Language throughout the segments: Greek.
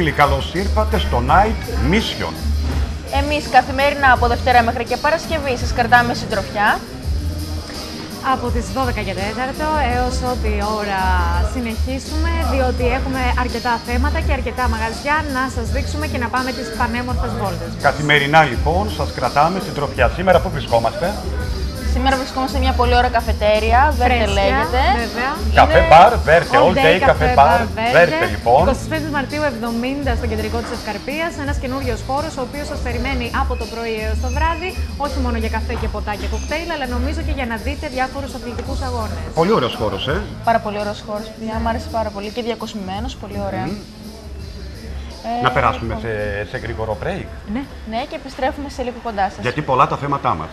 φίλοι, καλώς ήρθατε στο Night Mission. Εμείς καθημερινά από Δευτέρα μέχρι και Παρασκευή σας κρατάμε συντροφιά. Από τις 12 και 4 έως ό,τι ώρα συνεχίσουμε, διότι έχουμε αρκετά θέματα και αρκετά μαγαζιά να σας δείξουμε και να πάμε τις πανέμορφες βόλτες. Καθημερινά λοιπόν σας κρατάμε συντροφιά. Σήμερα που βρισκόμαστε; Σήμερα βρισκόμαστε σε μια πολύ ωραία καφετέρια, Βέρτε Φρέσκια, λέγεται. βέβαια. Καφέ Είναι μπαρ, Βέρτε, All all day καφέ μπαρ, Βέρτε λοιπόν. 25 Μαρτίου 70 στο κεντρικό της Ευκαρπίας, ένας καινούριο χώρος ο οποίος σας περιμένει από το πρωί έως το βράδυ, όχι μόνο για καφέ και ποτά και κοκτέιλ, αλλά νομίζω και για να δείτε διάφορους αθλητικούς αγώνες. Πολύ ωραίος χώρος, ε. Πάρα πολύ ωραίος χώρος, παιδιά. Μου άρεσε πάρα πολύ και διακοσμημένος, πολύ ωραία. Ε, Να περάσουμε σε, σε γρήγορο break. Ναι. Ναι, και επιστρέφουμε σε λίγο κοντά σας. Γιατί πολλά τα θέματά μας.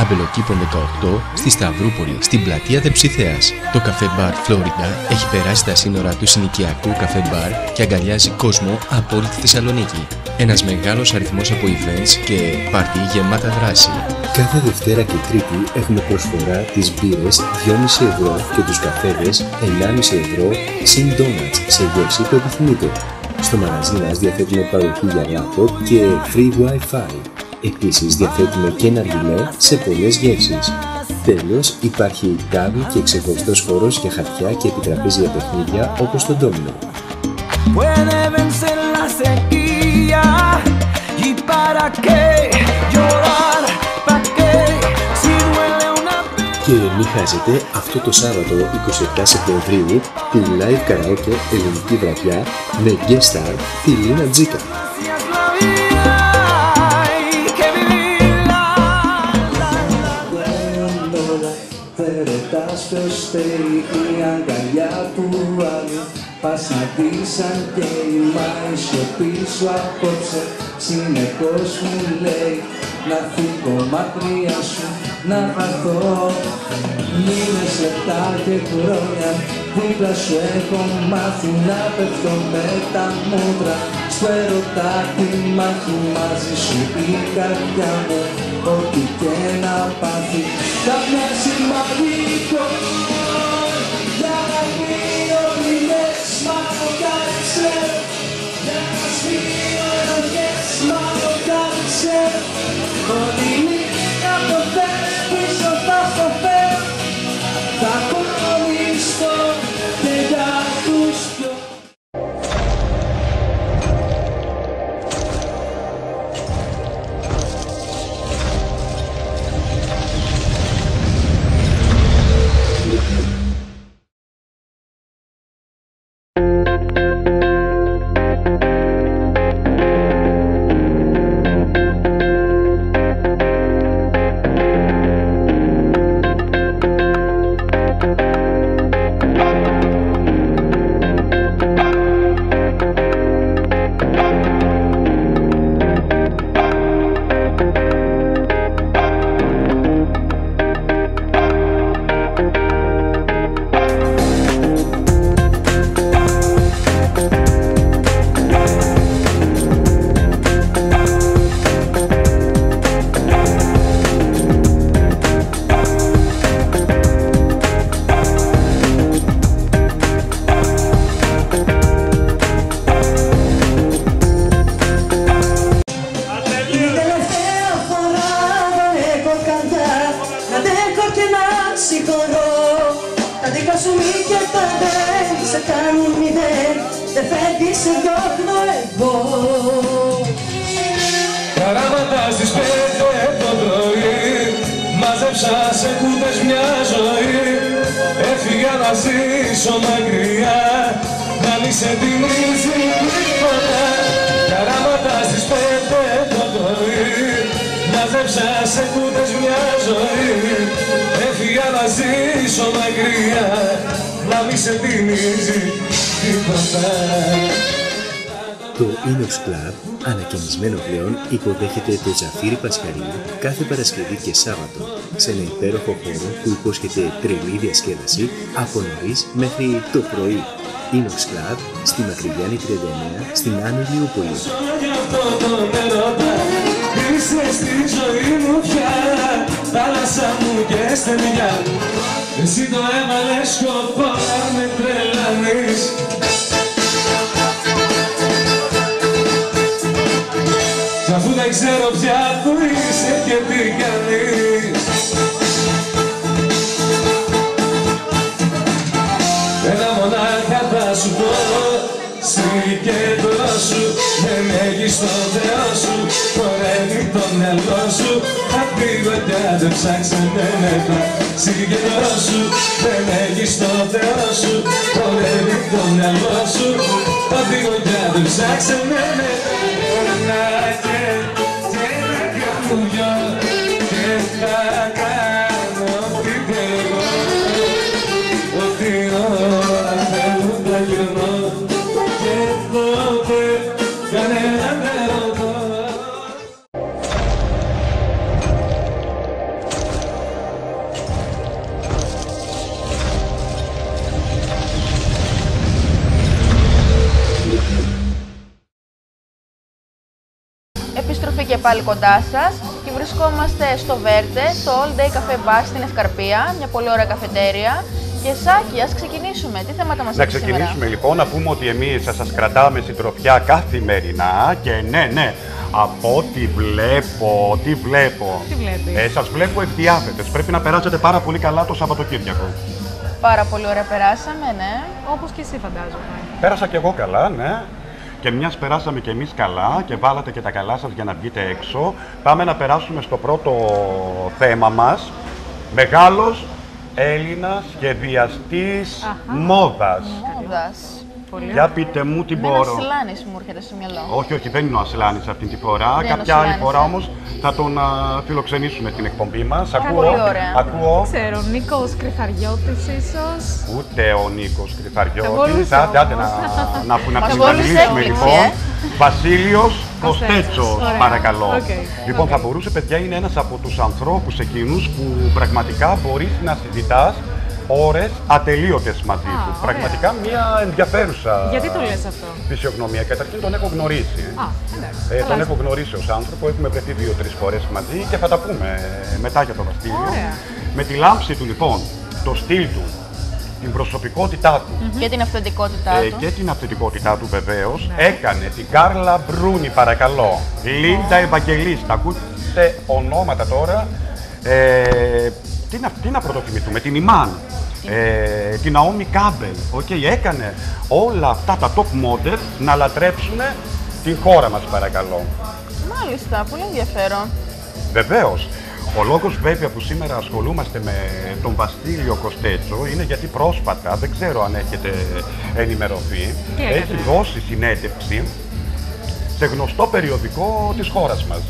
Αμπελοκήπων 18 στη Σταυρούπολη, στην πλατεία Δεψιθέας. Το Καφέ Μπαρ Φλόριντα έχει περάσει τα σύνορα του συνοικιακού Καφέ Μπαρ και αγκαλιάζει κόσμο από όλη τη Θεσσαλονίκη. Ένας μεγάλος αριθμός από events και πάρτι γεμάτα δράση. Κάθε Δευτέρα και Τρίτη έχουμε προσφορά τις μπύρες 2,5 ευρώ και τους καφέδες 1,5 ευρώ συν donuts σε γεύση που επιθυμείτε. Στο μαγαζί μας διαθέτουμε παροχή για laptop και free wifi. Επίσης διαθέτουμε και ένα ριλέ σε πολλές γεύσεις. Τέλος, υπάρχει τάβλη και ξεχωριστός χώρος για χαρτιά και επιτραπέζια παιχνίδια όπως το ντόμινο. Puede vencer la sequía y para qué llorar, para qué si duele una Και μην χάσετε αυτό το Σάββατο 27 Σεπτεμβρίου τη live karaoke ελληνική βραδιά με guest star τη Λίνα Τζίκα. Περετάς ποιος θέλει η αγκαλιά του άλλου. Πας να δεις αν καίει μα η σιωπή σου απόψε. Συνεχώς μου λέει να φύγω έχω μακριά σου να χαθώ Μήνες, λεπτά και χρόνια δίπλα σου έχω μάθει να πέφτω με τα μούτρα. Στο ερωτά τη μάχη μαζί σου η καρδιά μου Ό,τι και να πάθει. Θα μοιάζει μαγικό Για να μην ορεινές μα το κάτι ξέρω Για να σβήνω ενοχές μα το κάτι υποδέχεται το Τζαφίρι Πασχαρίου κάθε Παρασκευή και Σάββατο σε ένα υπέροχο χώρο που υπόσχεται τρελή διασκέδαση από νωρίς μέχρι το πρωί. Inox Club στη Μακρυγιάννη 39 στην Άνω Λιούπολη. Γι' αυτό τον έρωτα Είσαι στη ζωή μου πια Θάλασσα μου και στενιά Εσύ το έβαλες σκοπό να με τρελάνεις δεν ξέρω πια που είσαι και τι κάνεις. Ένα μονάχα θα σου πω Συγκεντρώσου με μέγιστο Θεό σου. Χορεύει το μυαλό σου Απ' τη γωνιά δεν ψάξε με μετά Συγκεντρώσου με μέγιστο Θεό σου. Χορεύει το μυαλό σου Απ' τη γωνιά δεν ψάξε με μετά Να και και να πάλι κοντά σας και βρισκόμαστε στο Βέρτε, το All Day Cafe Bar στην Ευκαρπία, μια πολύ ωραία καφετέρια. Και Σάκη, ας ξεκινήσουμε. Τι θέματα μας Να έχεις ξεκινήσουμε σήμερα. λοιπόν να πούμε ότι εμείς θα σας κρατάμε συντροφιά καθημερινά και ναι, ναι, από ό,τι βλέπω, τι βλέπω. Τι βλέπεις; Ε, σας βλέπω ευδιάθετες. Πρέπει να περάσετε πάρα πολύ καλά το Σαββατοκύριακο. Πάρα πολύ ωραία περάσαμε, ναι. Όπως και εσύ φαντάζομαι. Πέρασα κι εγώ καλά, ναι. Και μιας περάσαμε κι εμείς καλά και βάλατε και τα καλά σας για να βγείτε έξω, πάμε να περάσουμε στο πρώτο θέμα μας. Μεγάλος Έλληνας σχεδιαστής Αχα. μόδας. Μόδα. Πολύ Ναι, Για πείτε μου τι Ένα μπορώ. Σιλάνη μου έρχεται στο μυαλό. Όχι, όχι, δεν είναι ο Ασλάνης αυτή τη φορά. Δεν είναι ο Κάποια άλλη Ασλάνης, φορά ε. όμως θα τον α, φιλοξενήσουμε στην εκπομπή μας. Πολύ Ακούω, ωραία. ακούω. Ξέρω, Νίκος Κρυθαριώτης ίσως. Ούτε ο Νίκος Θα Κρυθαριώτης. μπορούσε Άντε, άντε να, όμως. να, να, να Θα την μπορούσε αναλύσουμε έκπληξη, λοιπόν. ε. Βασίλειος Κοστέτσο, Ωραία. παρακαλώ. Οκ, Λοιπόν, οκ. θα μπορούσε, παιδιά, είναι ένας από τους ανθρώπους εκείνους που πραγματικά μπορείς να συζητάς ώρες ατελείωτες μαζί Α, του. ωραία. Πραγματικά μια ενδιαφέρουσα Γιατί το λες αυτό; φυσιογνωμία. Καταρχήν τον έχω γνωρίσει. Α, εντάξει. Ε, καλά. τον έχω γνωρίσει ως άνθρωπο, έχουμε βρεθεί δύο-τρεις φορές μαζί και θα τα πούμε μετά για το Βασίλειο. Ωραία. Με τη λάμψη του λοιπόν, το στυλ του, την προσωπικότητά του Και την αυθεντικότητά ε, του. και την αυθεντικότητά του βεβαίως, Ναι. έκανε την Κάρλα Μπρούνι, παρακαλώ. Λίντα Ευαγγελίστα. Ακούτε ονόματα τώρα. Ε, τι, να, τι να πρωτοθυμηθούμε, την Ιμάν. Ε, την Naomi Κάμπελ. Οκ, έκανε όλα αυτά τα top models να λατρέψουν την χώρα μας, παρακαλώ. Μάλιστα, πολύ ενδιαφέρον. Βεβαίως. Ο λόγος βέβαια που σήμερα ασχολούμαστε με τον Βαστίλιο Κοστέτσο είναι γιατί πρόσφατα, δεν ξέρω αν έχετε ενημερωθεί, Τι έκανε; έχει δώσει συνέντευξη σε γνωστό περιοδικό της χώρας μας.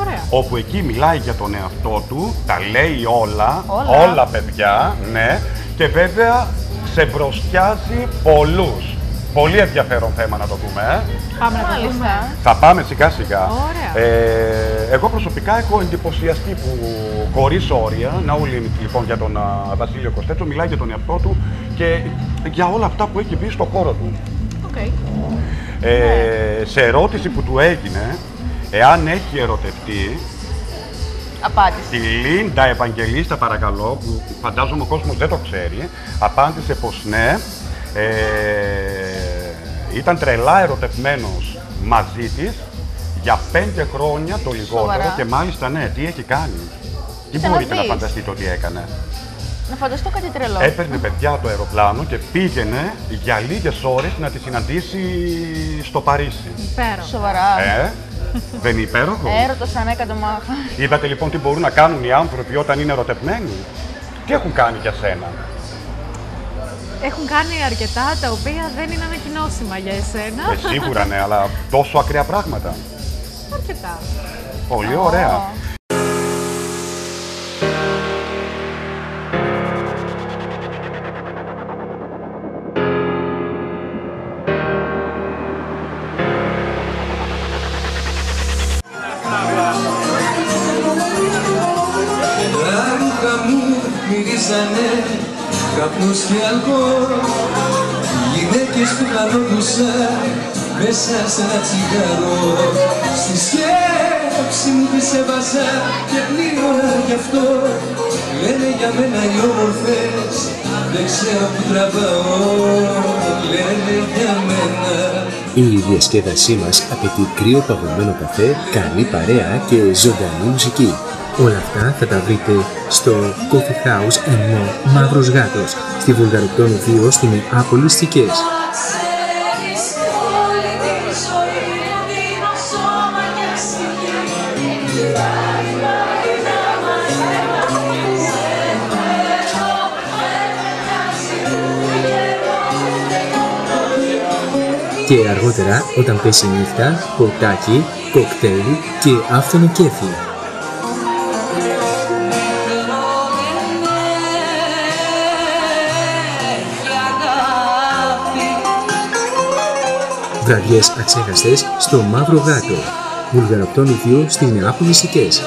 Ωραία. Όπου εκεί μιλάει για τον εαυτό του, τα λέει όλα, Όλα. παιδιά, ναι, και βέβαια ξεμπροστιάζει πολλούς. Πολύ ενδιαφέρον θέμα να το δούμε, ε. Πάμε να το δούμε. Μάλιστα. Θα πάμε σιγά σιγά. Ωραία. Ε, εγώ προσωπικά έχω εντυπωσιαστεί που χωρίς όρια, no limit λοιπόν για τον α, Βασίλειο Κοστέτσο, μιλάει για τον εαυτό του και για όλα αυτά που έχει πει στο χώρο του. Οκ. Ε, σε ερώτηση που του έγινε, εάν έχει ερωτευτεί, Απάντηση. τη Λίντα Ευαγγελίστα παρακαλώ, που φαντάζομαι ο κόσμος δεν το ξέρει, απάντησε πως ναι, ε, ήταν τρελά ερωτευμένος μαζί της για πέντε χρόνια το λιγότερο Σοβαρά. και μάλιστα ναι, τι έχει κάνει. Τι Ήθελα να μπορείτε να δεις. φανταστείτε ότι έκανε. Να φανταστώ κάτι τρελό. Έπαιρνε παιδιά από το αεροπλάνο και πήγαινε για λίγες ώρες να τη συναντήσει στο Παρίσι. Υπέροχο. Σοβαρά. Ε, δεν είναι υπέροχο. Έρωτος ανέκατο μάχα. Είδατε λοιπόν τι μπορούν να κάνουν οι άνθρωποι όταν είναι ερωτευμένοι; Τι έχουν κάνει για σένα; Έχουν κάνει αρκετά τα οποία δεν είναι ανακοινώσιμα για εσένα. Ε, σίγουρα ναι, αλλά τόσο ακραία πράγματα. Αρκετά. Πολύ ωραία. Τα μυρίζανε καπνούς και αλκοόλ. Γυναίκες που καλόντουσαν μέσα σε ένα τσιγάρο. Στη σκέψη μου τις έβαζα και πλήρωνα γι' αυτό. Λένε για μένα οι όμορφες δεν ξέρω που τραβάω Λένε για μένα. Η διασκέδασή μας απαιτεί κρύο παγωμένο καφέ, καλή παρέα και ζωντανή μουσική. Όλα αυτά θα τα βρείτε στο Coffee House ενώ Μαύρος Γάτος, στη Βουλγαροκτόνου 2 στην Νεάπολη Στικές. Ξέρεις όλη τη ζωή μου δίνω σώμα και ψυχή Πάλι πάλι να μαζεύω Σε θέλω, δεν με νοιάζει ούτε καιρό Και αργότερα, όταν πέσει η νύχτα, ποτάκι, κοκτέιλ και άφθονο κέφι. Βραδιές αξέχαστες στο Μαύρο Γάτο. Βουλγαροκτόνου 2 στη Νεάπολη Σικές.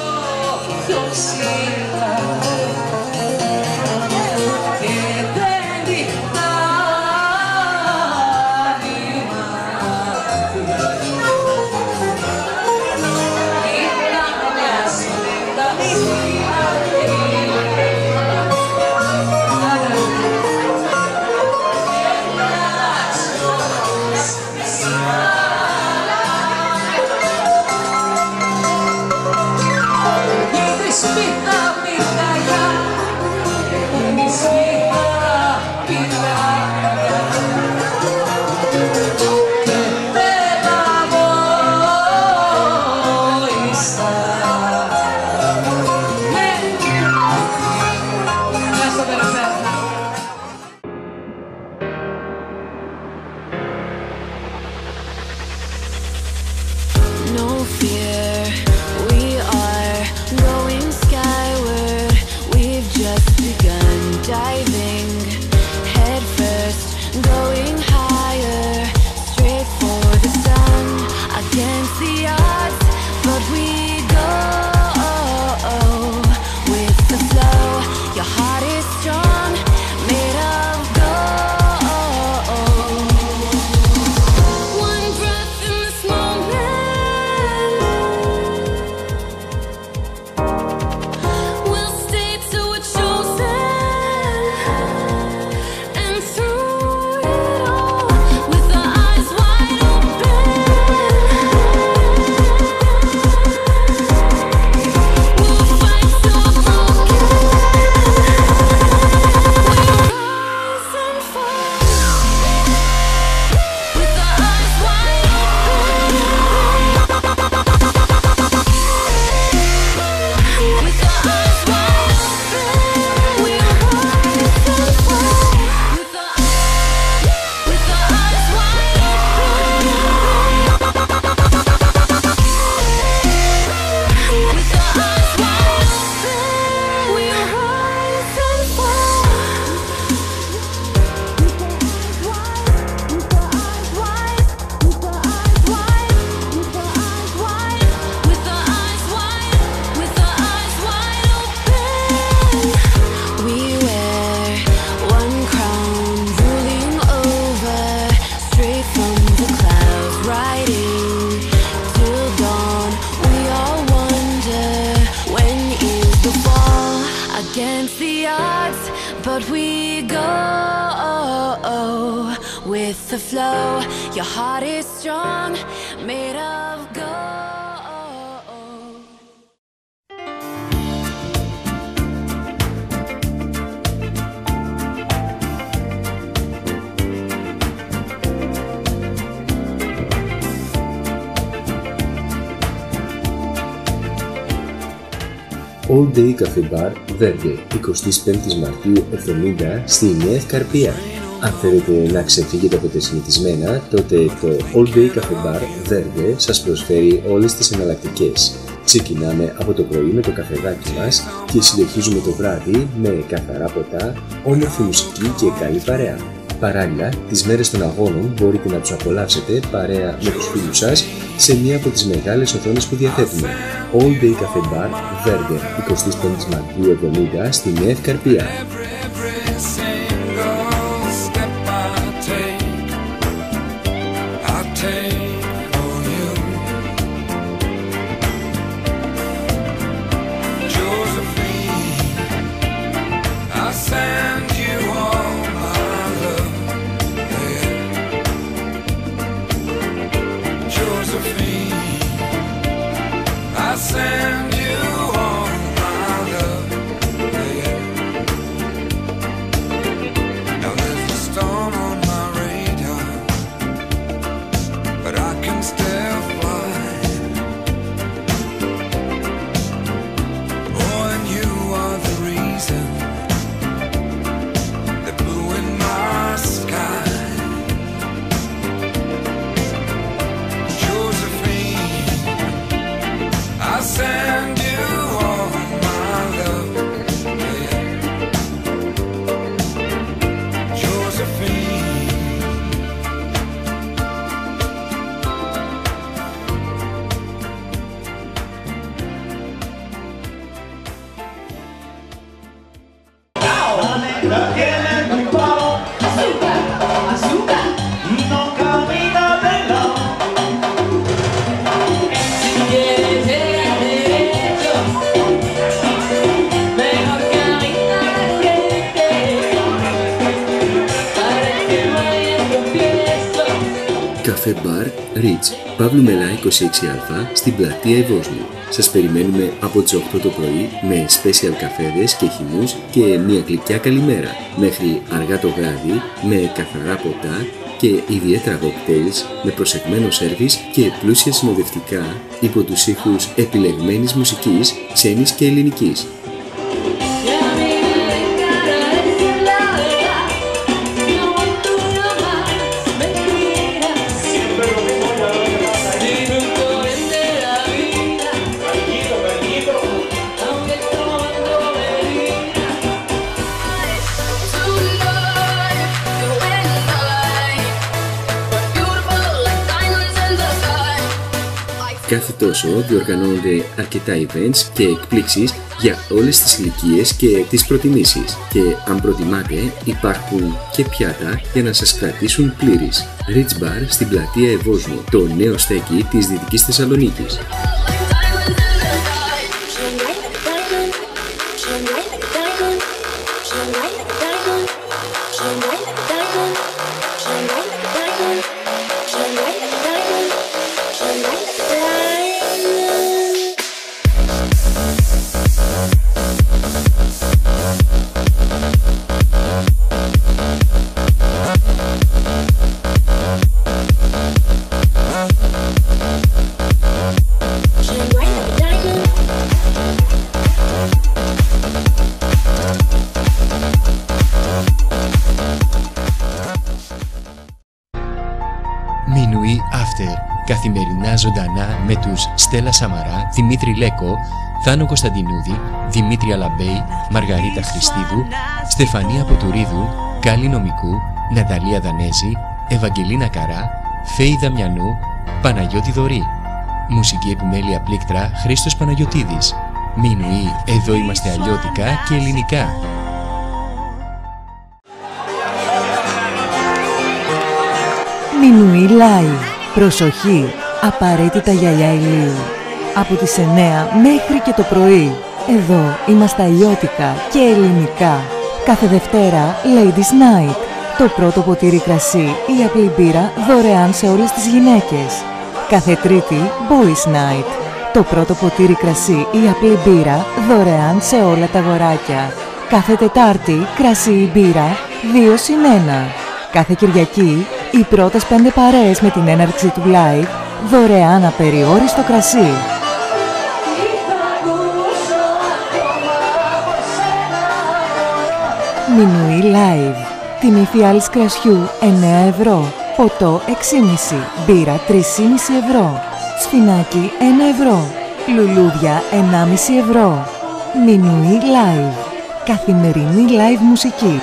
With the flow. Your heart is strong, made of gold. All Day Cafe Bar Verde 25 Μαρτίου 70 στη Νέα Ευκαρπία. Αν θέλετε να ξεφύγετε από τα συνηθισμένα, τότε το All Day Cafe Bar Verde σας προσφέρει όλες τις εναλλακτικές. Ξεκινάμε από το πρωί με το καφεδάκι μας και συνεχίζουμε το βράδυ με καθαρά ποτά, όμορφη μουσική και καλή παρέα. Παράλληλα, τις μέρες των αγώνων μπορείτε να τους απολαύσετε παρέα με τους φίλους σας σε μία από τις μεγάλες οθόνες που διαθέτουμε. All Day Cafe Bar Verde, 25 Μαρτίου 70 στη Νέα Ευκαρπία. Καφέ Bar Ritz, Παύλου Μελά 26α, στην πλατεία Ευόσμου. Σας περιμένουμε από τις 8 το πρωί με special καφέδες και χυμούς και μια γλυκιά καλημέρα μέχρι αργά το βράδυ με καθαρά ποτά και ιδιαίτερα κοκτέιλς με προσεγμένο σέρβις και πλούσια συνοδευτικά υπό τους ήχους επιλεγμένης μουσικής ξένης και ελληνικής. Κάθε τόσο διοργανώνονται αρκετά events και εκπλήξεις για όλες τις ηλικίες και τις προτιμήσεις και αν προτιμάτε υπάρχουν και πιάτα για να σας κρατήσουν πλήρης. Rich Bar στην πλατεία Ευόσμου, το νέο στέκι της Δυτικής Θεσσαλονίκης. Minuit After. Καθημερινά ζωντανά με τους Στέλλα Σαμαρά, Δημήτρη Λέκο, Θάνο Κωνσταντινούδη, Δημήτρη Αλαμπέη, Μαργαρίτα Χριστίδου, Στεφανία Ποτουρίδου, Κάλλη Νομικού, Ναταλία Δανέζη, Ευαγγελίνα Καρά, Φέη Δαμιανού, Παναγιώτη Δωρή. Μουσική επιμέλεια πλήκτρα Χρήστος Παναγιωτίδης. Μινουή, εδώ είμαστε αλλιώτικα και ελληνικά. Μινουή Live. Προσοχή. Απαραίτητα γυαλιά ηλίου. Από τις 9 μέχρι και το πρωί. Εδώ είμαστε αλλιώτικα και ελληνικά. Κάθε Δευτέρα Ladies Night. Το πρώτο ποτήρι κρασί ή απλή μπύρα δωρεάν σε όλες τις γυναίκες. Κάθε Τρίτη Boys Night. Το πρώτο ποτήρι κρασί ή απλή μπύρα δωρεάν σε όλα τα αγοράκια. Κάθε Τετάρτη κρασί ή μπύρα 2 συν 1. Κάθε Κυριακή οι πρώτες πέντε παρέες με την έναρξη του live δωρεάν απεριόριστο κρασί. Μινουή Live. Τιμή φιάλης κρασιού 9 ευρώ. Ποτό 6,5. Μπύρα 3,5 ευρώ. Σφινάκι 1 ευρώ. Λουλούδια 1,5 ευρώ. Μινουή Live. Καθημερινή live μουσική.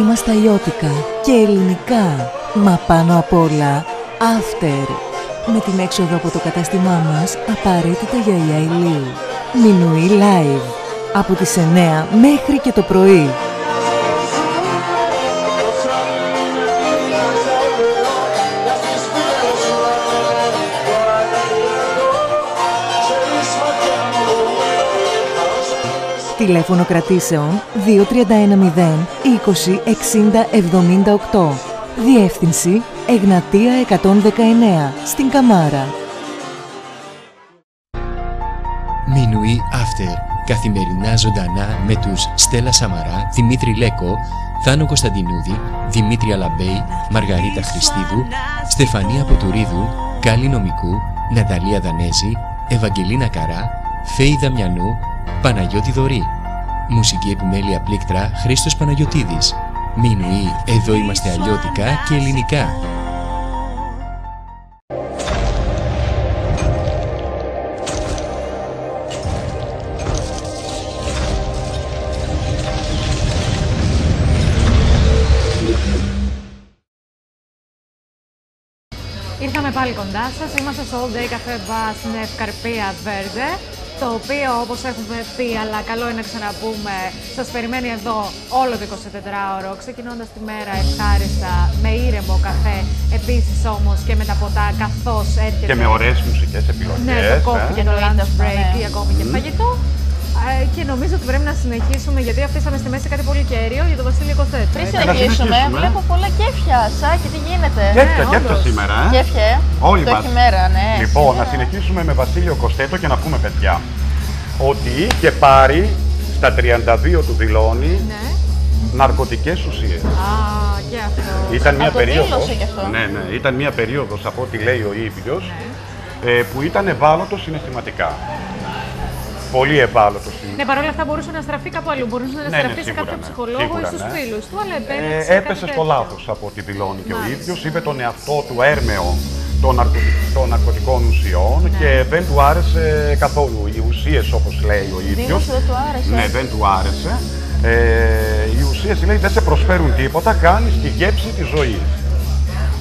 Είμαστε αλλιώτικα και ελληνικά. Μα πάνω απ' όλα, after. Με την έξοδο από το κατάστημά μας, απαραίτητα γυαλιά ηλίου. Μινουή Live. Από τις 9 μέχρι και το πρωί. Τηλέφωνο κρατήσεων 2310 20 60 78. Διεύθυνση Εγνατία 119 στην Καμάρα. Μινουή After. Καθημερινά ζωντανά με τους Στέλλα Σαμαρά, Δημήτρη Λέκο, Θάνο Κωνσταντινούδη, Δημήτρη Αλαμπέη, Μαργαρίτα Χριστίδου, Στεφανία Ποτουρίδου, Κάλλη Νομικού, Ναταλία Δανέζη, Ευαγγελίνα Καρά, Φέη Δαμιανού, Παναγιώτη Δωρή. Μουσική επιμέλεια πλήκτρα Χρήστος Παναγιωτίδης. Μινουή, εδώ είμαστε αλλιώτικα και ελληνικά. Ήρθαμε πάλι κοντά σας. Είμαστε στο All Day Cafe Bar στην Ευκαρπία Βέρντε. Το οποίο όπως έχουμε πει, αλλά καλό είναι να ξαναπούμε, σας περιμένει εδώ όλο το 24ωρο. Ξεκινώντας τη μέρα ευχάριστα, με ήρεμο καφέ. Επίσης όμως και με τα ποτά, καθώς έρχεται. Και με ωραίες μουσικές επιλογές. Ναι, το κόφι και το lunch break ή ακόμη και Μμμ. φαγητό. Ε, και νομίζω ότι πρέπει να συνεχίσουμε γιατί αφήσαμε στη μέση κάτι πολύ κέριο για τον Βασίλειο Κοστέτ. Πριν έτσι. συνεχίσουμε, συνεχίσουμε. βλέπω πολλά κέφια. Σάκη, τι γίνεται; Κέφια, Ναι, κέφια όντως. σήμερα. ε. Κέφια, ε. Όλοι Το μας. έχει μέρα, ναι. Λοιπόν, σήμερα. να συνεχίσουμε με Βασίλειο Κοστέτο και να πούμε παιδιά ότι είχε πάρει στα 32 του δηλώνει Ναι. ναρκωτικές ουσίες. Α, και αυτό. Ήταν μια το περίοδος, δήλωσε κι αυτό. ναι, ναι, ήταν μια περίοδος από ό,τι λέει ο ίδιος, ε, που ήταν ευάλωτο συναισθηματικά. Πολύ ευάλωτος Ναι, συναισθηματικά. παρόλα αυτά μπορούσε να στραφεί κάπου αλλού. Μπορούσε να Ναι, ναι, στραφεί σε σίγουρα, κάποιο ναι. ψυχολόγο Σίγουρα, ή στους ναι. φίλους του, αλλά έμπαινε Ε, σε έπεσε κάτι στο τέτοιο. λάθος από ό,τι δηλώνει και ο Μάλιστα. ίδιος. Είπε τον εαυτό του έρμεο των, ναρκωτι- των ναρκωτικών ουσιών Ναι. και δεν του άρεσε καθόλου. Οι ουσίες όπως λέει ο ίδιος. Δήλωσε δεν του άρεσε. Ναι, δεν του άρεσε. Ε, οι ουσίες λέει δεν σε προσφέρουν τίποτα, κάνεις τη γεύση της ζωής.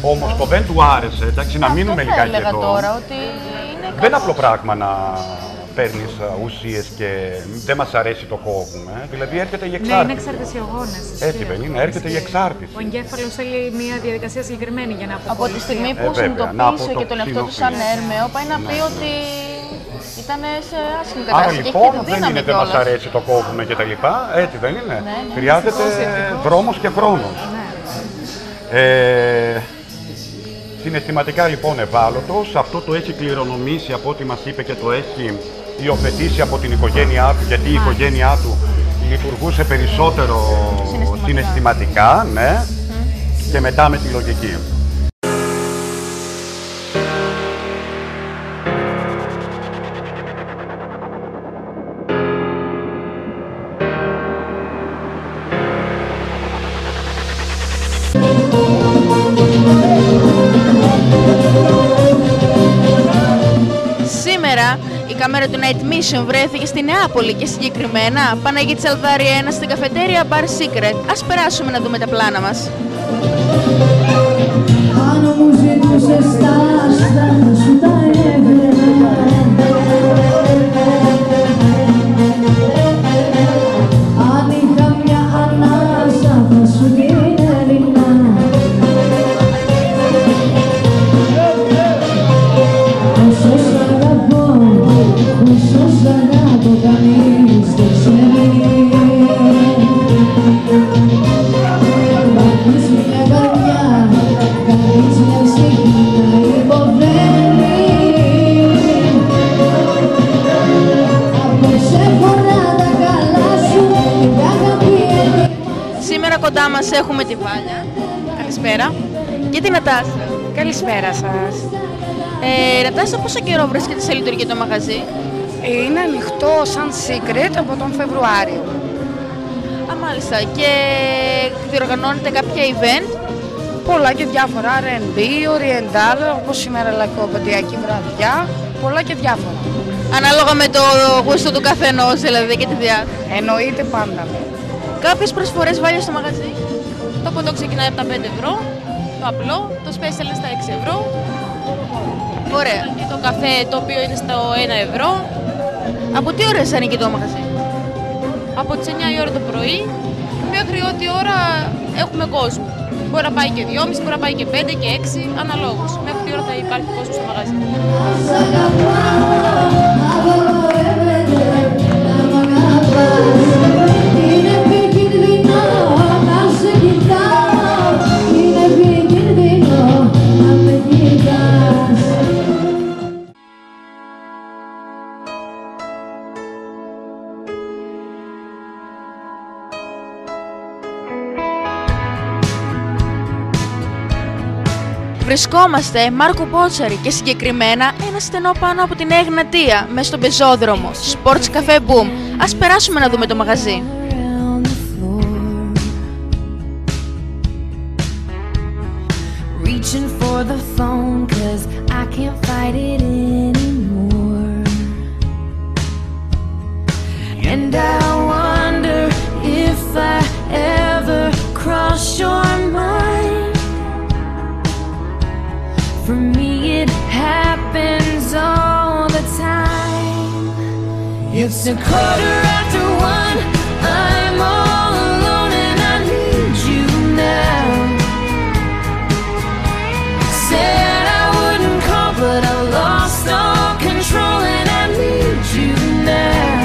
Όμως το δεν του άρεσε, εντάξει, να Αυτό μείνουμε θα λιγάκι έλεγα εδώ. τώρα, ότι είναι Δεν είναι κάπως- απλό πράγμα να παίρνεις α, ουσίες και δεν μας αρέσει το κόβουμε. Δηλαδή έρχεται η Ναι, είναι εξάρτηση. εξαρτησιογόνε. Έτσι δεν είναι, έρχεται η εξάρτηση. Ο εγκέφαλος θέλει μια διαδικασία συγκεκριμένη για να αποκολληθεί. Από τη στιγμή Ε, που βέβαια, να συνειδητοποίησε και τον εαυτό του σαν αποτοξινωθεί. έρμεο, πάει να πει Ναι. ότι ήταν σε άσχημη Άρα κατάσταση και λοιπόν έχει τη δεν δύναμη είναι δεν μας κιόλας. αρέσει το κόβουμε και τα λοιπά, έτσι δεν είναι. Ναι, ναι, Χρειάζεται ευτυχώς, ευτυχώς. δρόμος και χρόνος. Ναι. Ε, συναισθηματικά λοιπόν ευάλωτος, αυτό το έχει κληρονομήσει από ό,τι μας είπε και το έχει υιοθετήσει από την οικογένειά του, γιατί η Μάλιστα. οικογένειά του λειτουργούσε περισσότερο Συναισθηματικά. συναισθηματικά, ναι, και μετά με τη λογική. Κάμερα του Night Mission βρέθηκε στη Νεάπολη και συγκεκριμένα Παναγίτης Σαλδάρη 1 στην καφετέρια Bar Secret. Ας περάσουμε να δούμε τα πλάνα μας. Αν μου ζητούσες τα άστρα θα σου τα έβρεπα έχουμε τη Βάλια. Καλησπέρα. Και την Νατάσα. Καλησπέρα σας. Ε, Νατάσα, πόσο καιρό βρίσκεται σε λειτουργία το μαγαζί; Είναι ανοιχτό σαν secret από τον Φεβρουάριο. Α, μάλιστα. Και διοργανώνετε κάποια event; Πολλά και διάφορα, R&B, Oriental, όπως σήμερα λαϊκοπαιδιακή βραδιά, πολλά και διάφορα. Ανάλογα με το γούστο του καθενός, δηλαδή και τη διάθεση. Εννοείται πάντα. Κάποιες προσφορές βάλει στο μαγαζί; Το ποτό ξεκινάει από τα 5 ευρώ, το απλό, το special είναι στα 6 ευρώ. Ωραία. Και το καφέ το οποίο είναι στο 1 ευρώ. Από τι ώρες ανοίγει το μαγαζί; Από τις 9 η ώρα το πρωί μέχρι ό,τι ώρα έχουμε κόσμο. Μπορεί να πάει και 2,5, μπορεί να πάει και 5 και 6, αναλόγως. Μέχρι τι ώρα θα υπάρχει κόσμο στο μαγαζί. Βρισκόμαστε Μάρκο Μπότσαρη και συγκεκριμένα ένα στενό πάνω από την Εγνατία, μέσα στον πεζόδρομο, Sports Cafe Boom. Ας περάσουμε να δούμε το μαγαζί. Reaching for the phone cause I can't fight it anymore. And I wonder if I ever cross your It's a quarter after one. I'm all alone and I need you now. Said I wouldn't call, but I lost all control and I need you now.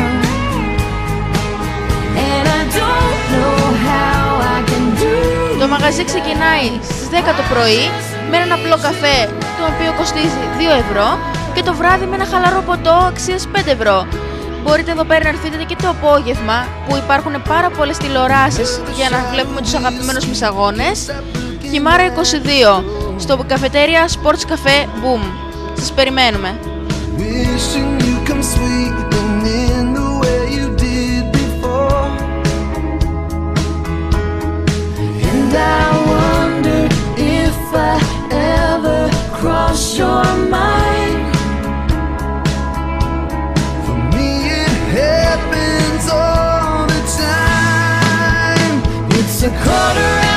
And I don't know how I can do Το μαγαζί ξεκινάει στις 10 το πρωί με έναν απλό καφέ το οποίο κοστίζει 2 ευρώ και το βράδυ με ένα χαλαρό ποτό αξίας 5 ευρώ. Μπορείτε εδώ πέρα να έρθετε και το απόγευμα που υπάρχουν πάρα πολλές τηλεοράσεις για να βλέπουμε τους αγαπημένους μισαγώνες. Χιμάρα 22 στο καφετέρια Sports Cafe Boom. Σας περιμένουμε. Wishing you come sweeping in the way you did before. And I wonder if I ever cross your mind. It's a quarter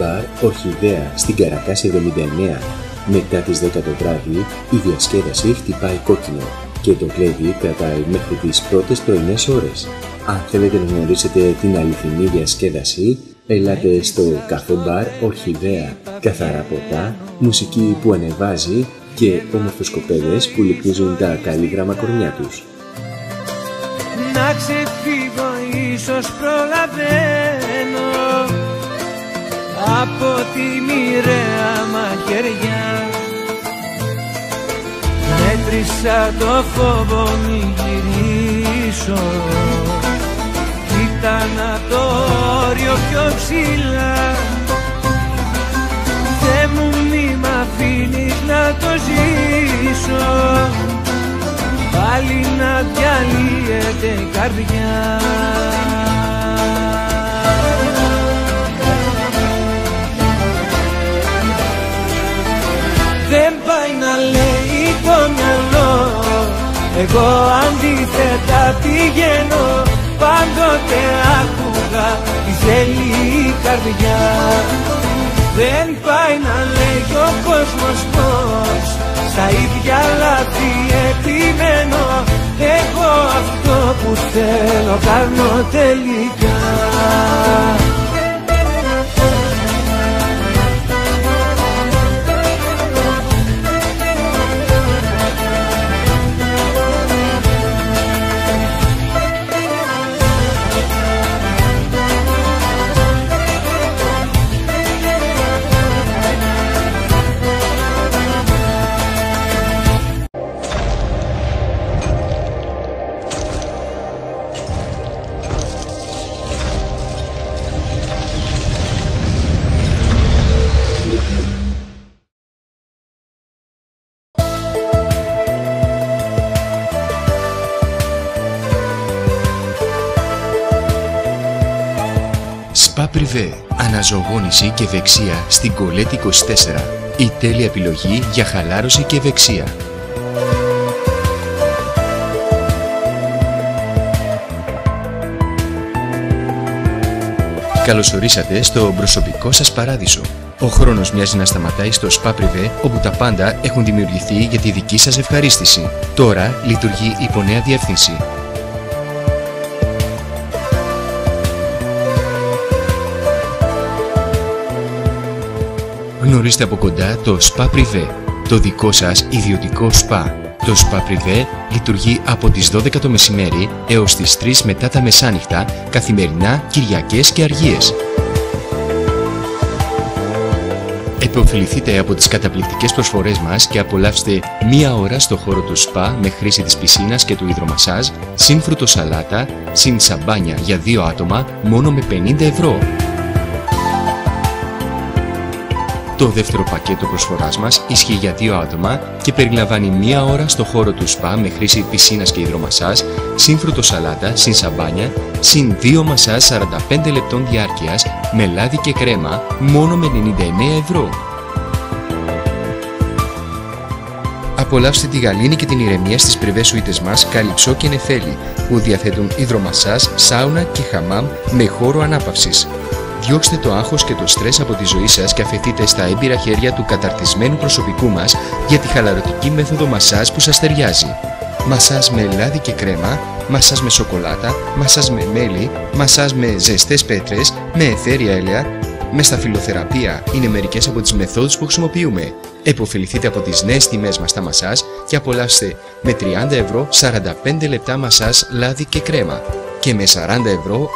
μπαρ Ορχιδέα στην Καρακάση 79. Μετά τις 10 το βράδυ η διασκέδαση χτυπάει κόκκινο και το κλέβι κρατάει μέχρι τις πρώτες πρωινές ώρες. Αν θέλετε να γνωρίσετε την αληθινή διασκέδαση, ελάτε στο Καφέ μπαρ Ορχιδέα. Καθαρά ποτά, μουσική που ανεβάζει και όμορφες κοπέδες που λυπίζουν τα καλή κορμιά τους. Να ξεφύγω ίσως προλαβαίνω από τη μοιραία μαχαιριά. Μέτρησα το φόβο μη γυρίσω. Κοίτα να το όριο πιο ψηλά. Θε μου μη μ' αφήνεις αφήνεις να το ζήσω. Πάλι να διαλύεται η καρδιά Εγώ αντίθετα πηγαίνω Πάντοτε άκουγα τι θέλει η καρδιά. Δεν πάει να λέει ο κόσμος πως Στα ίδια λάθη επιμένω. Εγώ αυτό που θέλω κάνω τελικά Πριβέ, αναζωογόνηση και ευεξία στην Κολέτη 24. Η τέλεια επιλογή για χαλάρωση και ευεξία. Καλωσορίσατε στο προσωπικό σας παράδεισο. Ο χρόνος μοιάζει να σταματάει στο Spa Privé, όπου τα πάντα έχουν δημιουργηθεί για τη δική σας ευχαρίστηση. Τώρα λειτουργεί υπό νέα διεύθυνση. Γνωρίστε από κοντά το Spa Privé, το δικό σας ιδιωτικό σπα. Το Spa Privé λειτουργεί από τις 12 το μεσημέρι έως τις 3 μετά τα μεσάνυχτα, καθημερινά, Κυριακές και Αργίες. Εποφεληθείτε από τις καταπληκτικές προσφορές μας και απολαύστε μία ώρα στο χώρο του σπα με χρήση της πισίνας και του υδρομασάζ, συν φρουτοσαλάτα, συν σαμπάνια για δύο άτομα, μόνο με 50 ευρώ. Το δεύτερο πακέτο προσφοράς μας ισχύει για δύο άτομα και περιλαμβάνει μία ώρα στο χώρο του σπα με χρήση πισίνας και υδρομασάζ, συν φρουτοσαλάτα, συν σαμπάνια, συν δύο μασάζ 45 λεπτών διάρκειας με λάδι και κρέμα μόνο με 99 ευρώ. Απολαύστε τη γαλήνη και την ηρεμία στις πριβές σουίτες μας Καλυψό και Νεφέλη που διαθέτουν υδρομασάζ, σάουνα και χαμάμ με χώρο ανάπαυσης. Διώξτε το άγχος και το στρες από τη ζωή σας και αφαιθείτε στα έμπειρα χέρια του καταρτισμένου προσωπικού μας για τη χαλαρωτική μέθοδο μασάζ που σας ταιριάζει. Μασάζ με λάδι και κρέμα, μασάζ με σοκολάτα, μασάζ με μέλι, μασάζ με ζεστές πέτρες, με εθέρια έλαια, με σταφυλοθεραπεία είναι μερικές από τις μεθόδους που χρησιμοποιούμε. Εποφεληθείτε από τις νέες τιμές μας στα μασάζ και απολαύστε με 30 ευρώ 45 λεπτά μασάζ λάδι και κρέμα και με 40 ευρώ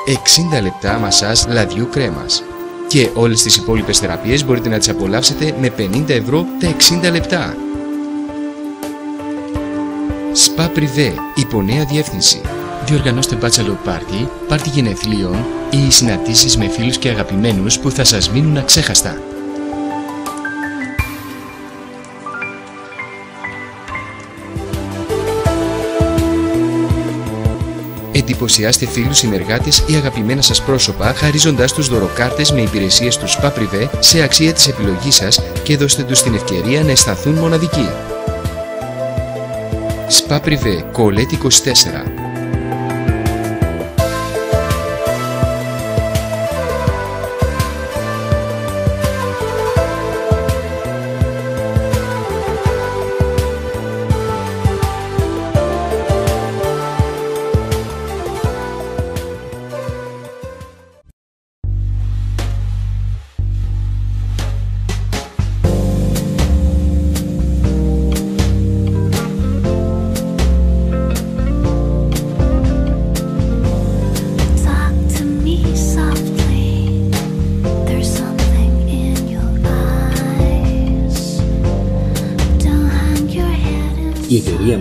60 λεπτά μασάζ λαδιού κρέμας. Και όλες τις υπόλοιπες θεραπείες μπορείτε να τις απολαύσετε με 50 ευρώ τα 60 λεπτά. Spa Privé, υπό νέα διεύθυνση. Διοργανώστε bachelor party, πάρτι γενεθλίων ή συναντήσεις με φίλους και αγαπημένους που θα σας μείνουν αξέχαστα. Εντυπωσιάστε φίλους, συνεργάτες ή αγαπημένα σας πρόσωπα χαρίζοντάς τους δωροκάρτες με υπηρεσίες του Spa Privé σε αξία της επιλογής σας και δώστε τους την ευκαιρία να αισθανθούν μοναδικοί. Spa Privé, Colette 24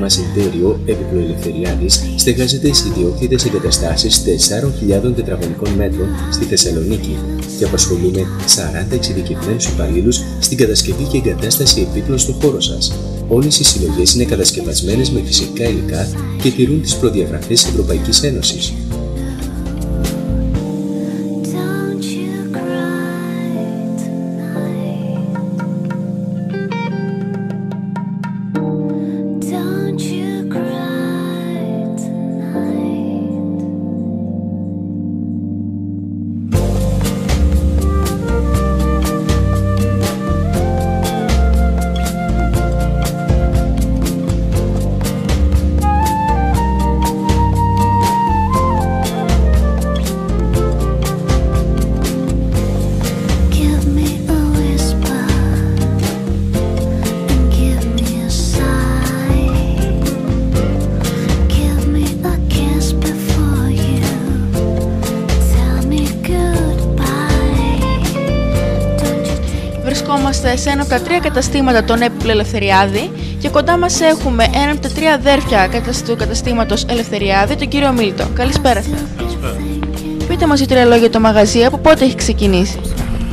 Η εταιρεία μας Interio, επί του Ελευθεριάδης, στεγάζεται σε ιδιόκτητες εγκαταστάσεις 4.000 τετραγωνικών μέτρων στη Θεσσαλονίκη και απασχολεί με 40 εξειδικευμένους υπαλλήλους στην κατασκευή και εγκατάσταση επίπλων στο χώρο σας. Όλες οι συλλογές είναι κατασκευασμένες με φυσικά υλικά και τηρούν τις προδιαγραφές της Ευρωπαϊκής καταστήματα των Έπιπλο Ελευθεριάδη και κοντά μας έχουμε ένα από τα τρία αδέρφια κατασ- του καταστήματος Ελευθεριάδη, τον κύριο Μίλτο. Καλησπέρα σας. Καλησπέρα. Πείτε μας δύο τρία λόγια το μαγαζί, από πότε έχει ξεκινήσει.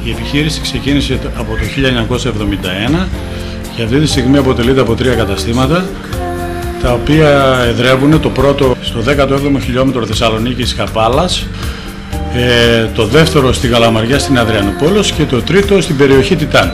Η επιχείρηση ξεκίνησε το- από το 1971 και αυτή τη στιγμή αποτελείται από τρία καταστήματα τα οποία εδρεύουν το πρώτο στο 17ο χιλιόμετρο Θεσσαλονίκης Καπάλας ε, το δεύτερο στη Γαλαμαριά στην Αδριανούπολος και το τρίτο στην περιοχή Τιτάνου.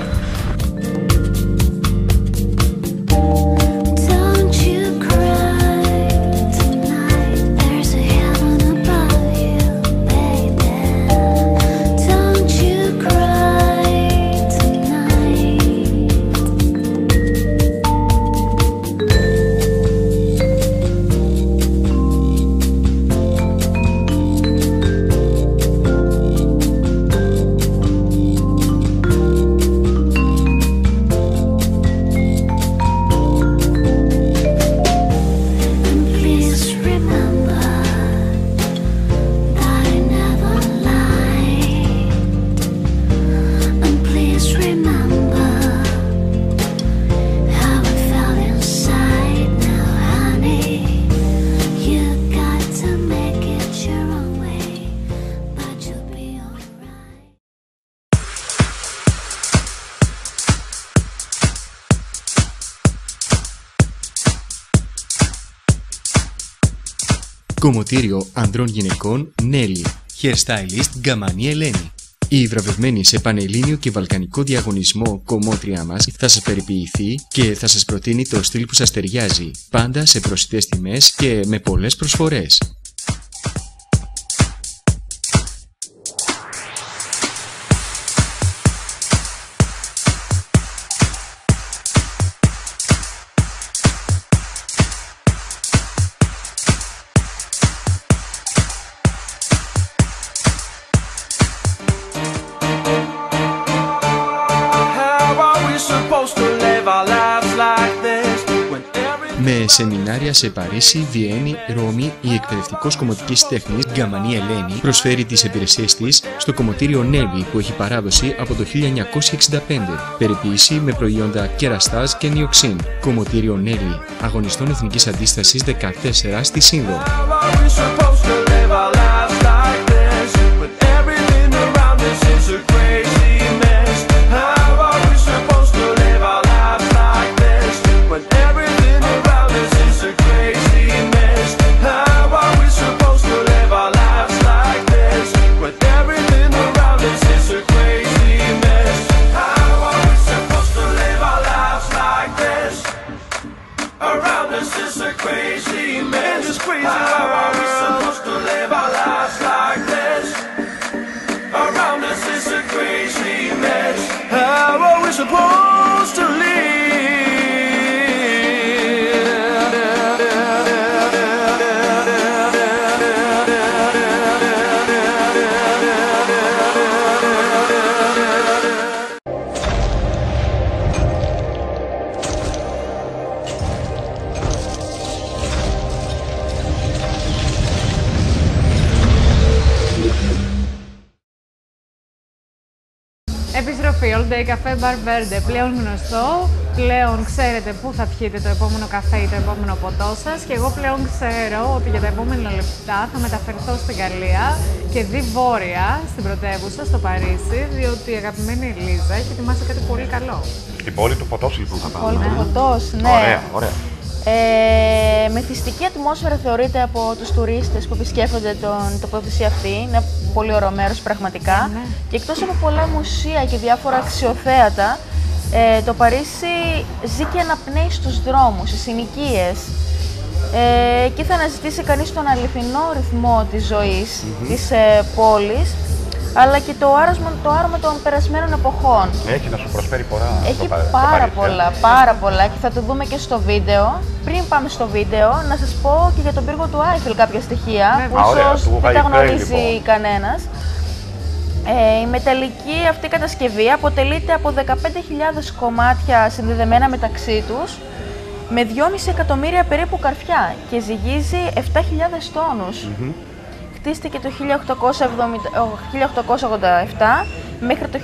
Κομμωτήριο ανδρών γυναικών Νέλη. Hairstylist Γκαμανή Ελένη. Η βραβευμένη σε πανελλήνιο και βαλκανικό διαγωνισμό κομμότρια μας θα σας περιποιηθεί και θα σας προτείνει το στυλ που σας ταιριάζει. Πάντα σε προσιτές τιμές και με πολλές προσφορές. Every Με σεμινάρια σε Παρίσι, Βιέννη, Ρώμη, η εκπαιδευτικός κομμωτικής τέχνης Γκαμανή Ελένη προσφέρει τις υπηρεσίες της στο κομμωτήριο Νέβη που έχει παράδοση από το 1965. Περιποίηση με προϊόντα κεραστάζ και νιοξίν. Κομμωτήριο Νέβη, αγωνιστών εθνικής αντίστασης 14 στη Σύνδο. Bar Verde, πλέον γνωστό. Πλέον ξέρετε πού θα πιείτε το επόμενο καφέ ή το επόμενο ποτό σας. Και εγώ πλέον ξέρω ότι για τα επόμενα λεπτά θα μεταφερθώ στην Γαλλία και δει βόρεια στην πρωτεύουσα, στο Παρίσι, διότι η αγαπημένη Λίζα έχει ετοιμάσει κάτι πολύ καλό. Στην πόλη του Ποτός λοιπόν θα πάμε. Πόλη του ε. Ποτός, ναι. Ωραία, ωραία. Ε, μεθυστική ατμόσφαιρα θεωρείται από τους τουρίστες που επισκέφτονται τον τοποθεσία αυτή. Είναι πολύ ωραίο μέρος πραγματικά. Ναι. Και εκτός από πολλά μουσεία και διάφορα αξιοθέατα, ε, το Παρίσι ζει και αναπνέει στους δρόμους, στις συνοικίες. Ε, εκεί θα αναζητήσει κανείς τον αληθινό ρυθμό της ζωής της ε, πόλης, αλλά και το άρωμα, το άρωμα των περασμένων εποχών. Έχει να σου προσφέρει πολλά. Έχει το Πα- το πάρα Παρίσι, ε. πολλά, πάρα πολλά και θα το δούμε και στο βίντεο. Πριν πάμε στο βίντεο, να σας πω και για τον πύργο του Άιφελ κάποια στοιχεία που Α, ωραία, ίσως του δεν τα Άιφελ, γνωρίζει λοιπόν. κανένας. Ε, η μεταλλική αυτή κατασκευή αποτελείται από 15.000 κομμάτια συνδεδεμένα μεταξύ τους με 2,5 εκατομμύρια περίπου καρφιά και ζυγίζει 7.000 τόνους. Χτίστηκε το 1870 1887 μέχρι το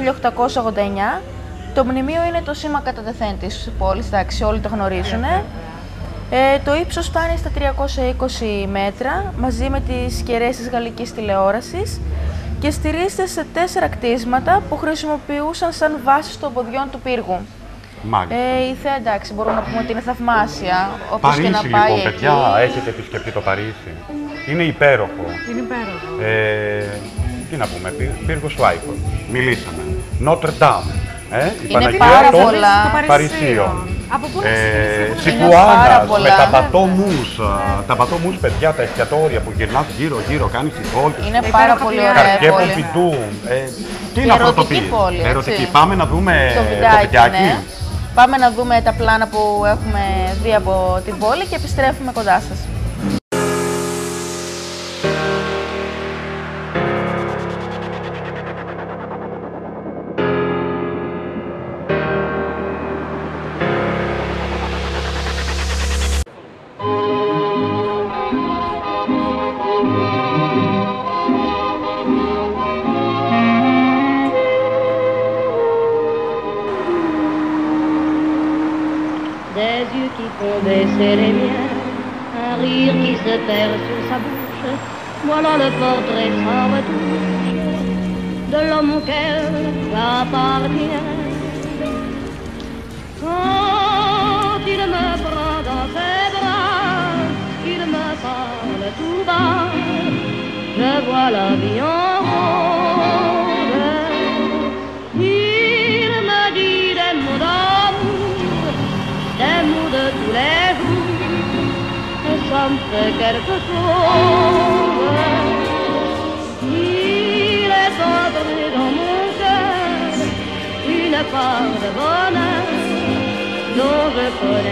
1889. Το μνημείο είναι το σήμα κατά τεθέν της πόλης, εντάξει, όλοι το γνωρίζουν. Ε, το ύψος φτάνει στα 320 μέτρα μαζί με τις κεραίες της γαλλικής τηλεόρασης και στηρίζεται σε τέσσερα κτίσματα που χρησιμοποιούσαν σαν βάση των ποδιών του πύργου. Μάλιστα. Ε, η θέα, εντάξει, μπορούμε να πούμε ότι είναι θαυμάσια, όπως και Παρίσι να πάει λοιπόν, εκεί. παιδιά, έχετε επισκεφτεί το Παρίσι. Είναι υπέροχο. Είναι υπέροχο. Ε, τι να πούμε, πύ- πύργος του Άιφελ. Μιλήσαμε. Notre Dame. Ε, η Είναι Παναγία πάρα των πολλά. Παρισίων. Από πού Ε, πάρα Σικουάνας, με πολλά. τα μπατόμους, τα μπατόμους παιδιά, τα εστιατόρια που γυρνάς γύρω-γύρω, κάνεις την πόλη. Είναι πάρα πολύ ωραία η Καρκέ πόλη. Πομπιντού. Ε, τι Και να ερωτική πρωτοποιείς. πόλη, έτσι. Ερωτική. Πάμε να δούμε Το το βιντεάκι, βιντεάκι. ναι. Πάμε να δούμε τα πλάνα που έχουμε δει από την πόλη και επιστρέφουμε κοντά σας.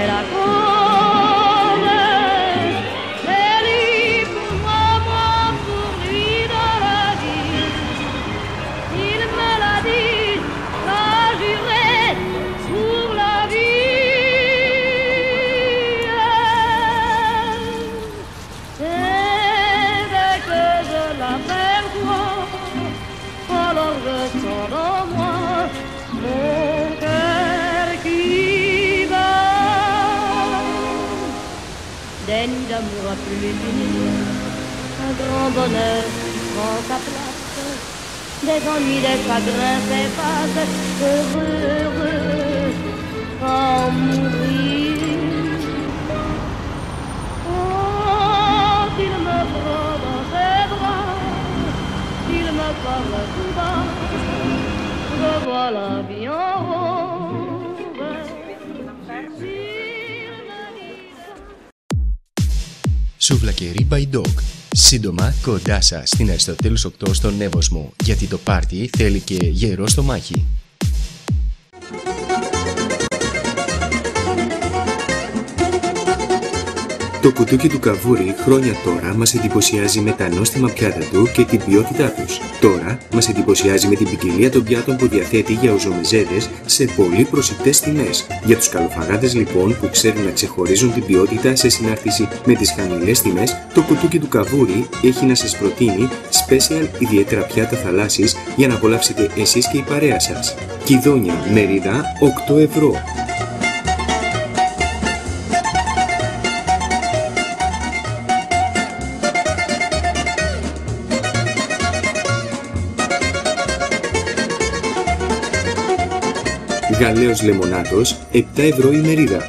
that I bonheur prend place. Des ennuis, des chagrins, heureux, mourir. Oh, il me prend dans ses bras, il me parle tout bas, je la vie en rose. Dog Σύντομα κοντά σας στην Αριστοτέλους 8 στον Εύωσμο, γιατί το πάρτι θέλει και γερό στο μάχη. Το κουτούκι του καβούρι χρόνια τώρα μας εντυπωσιάζει με τα νόστιμα πιάτα του και την ποιότητά τους. Τώρα μας εντυπωσιάζει με την ποικιλία των πιάτων που διαθέτει για οζομεζέδες σε πολύ προσιτές τιμές. Για τους καλοφαγάδες λοιπόν που ξέρουν να ξεχωρίζουν την ποιότητα σε συνάρτηση με τις χαμηλές τιμές, το κουτούκι του καβούρι έχει να σας προτείνει special ιδιαίτερα πιάτα θαλάσσης για να απολαύσετε εσείς και η παρέα σας. Κιδόνια μερίδα 8 ευρώ. Γαλέος λεμονάτος 7 ευρώ η μερίδα.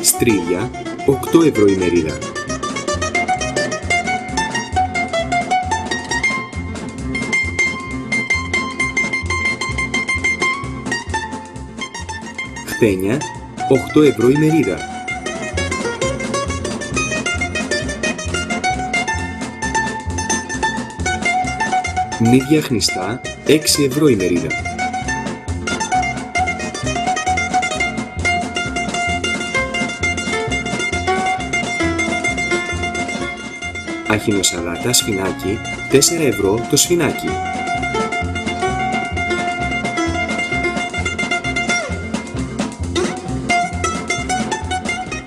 Στρίδια 8 ευρώ η μερίδα. Χτένια 8 ευρώ η μερίδα. Μύδια χνιστά 6 ευρώ η μερίδα. Αχινοσαλάτα σφινάκι 4 ευρώ το σφινάκι.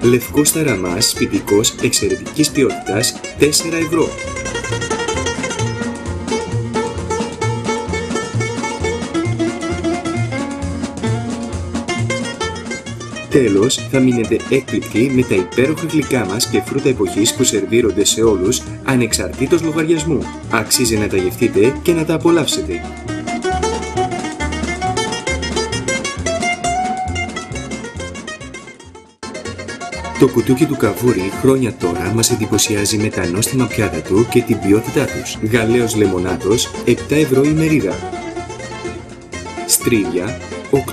Λευκός ταραμάς σπιτικός εξαιρετικής ποιότητας 4 ευρώ. Τέλος, θα μείνετε έκπληκτοι με τα υπέροχα γλυκά μας και φρούτα εποχής που σερβίρονται σε όλους, ανεξαρτήτως λογαριασμού. Αξίζει να τα γευτείτε και να τα απολαύσετε. Το κουτούκι του καβούρι χρόνια τώρα μας εντυπωσιάζει με τα νόστιμα πιάτα του και την ποιότητά τους. Γαλέος λεμονάτος 7 ευρώ η μερίδα. Στρίδια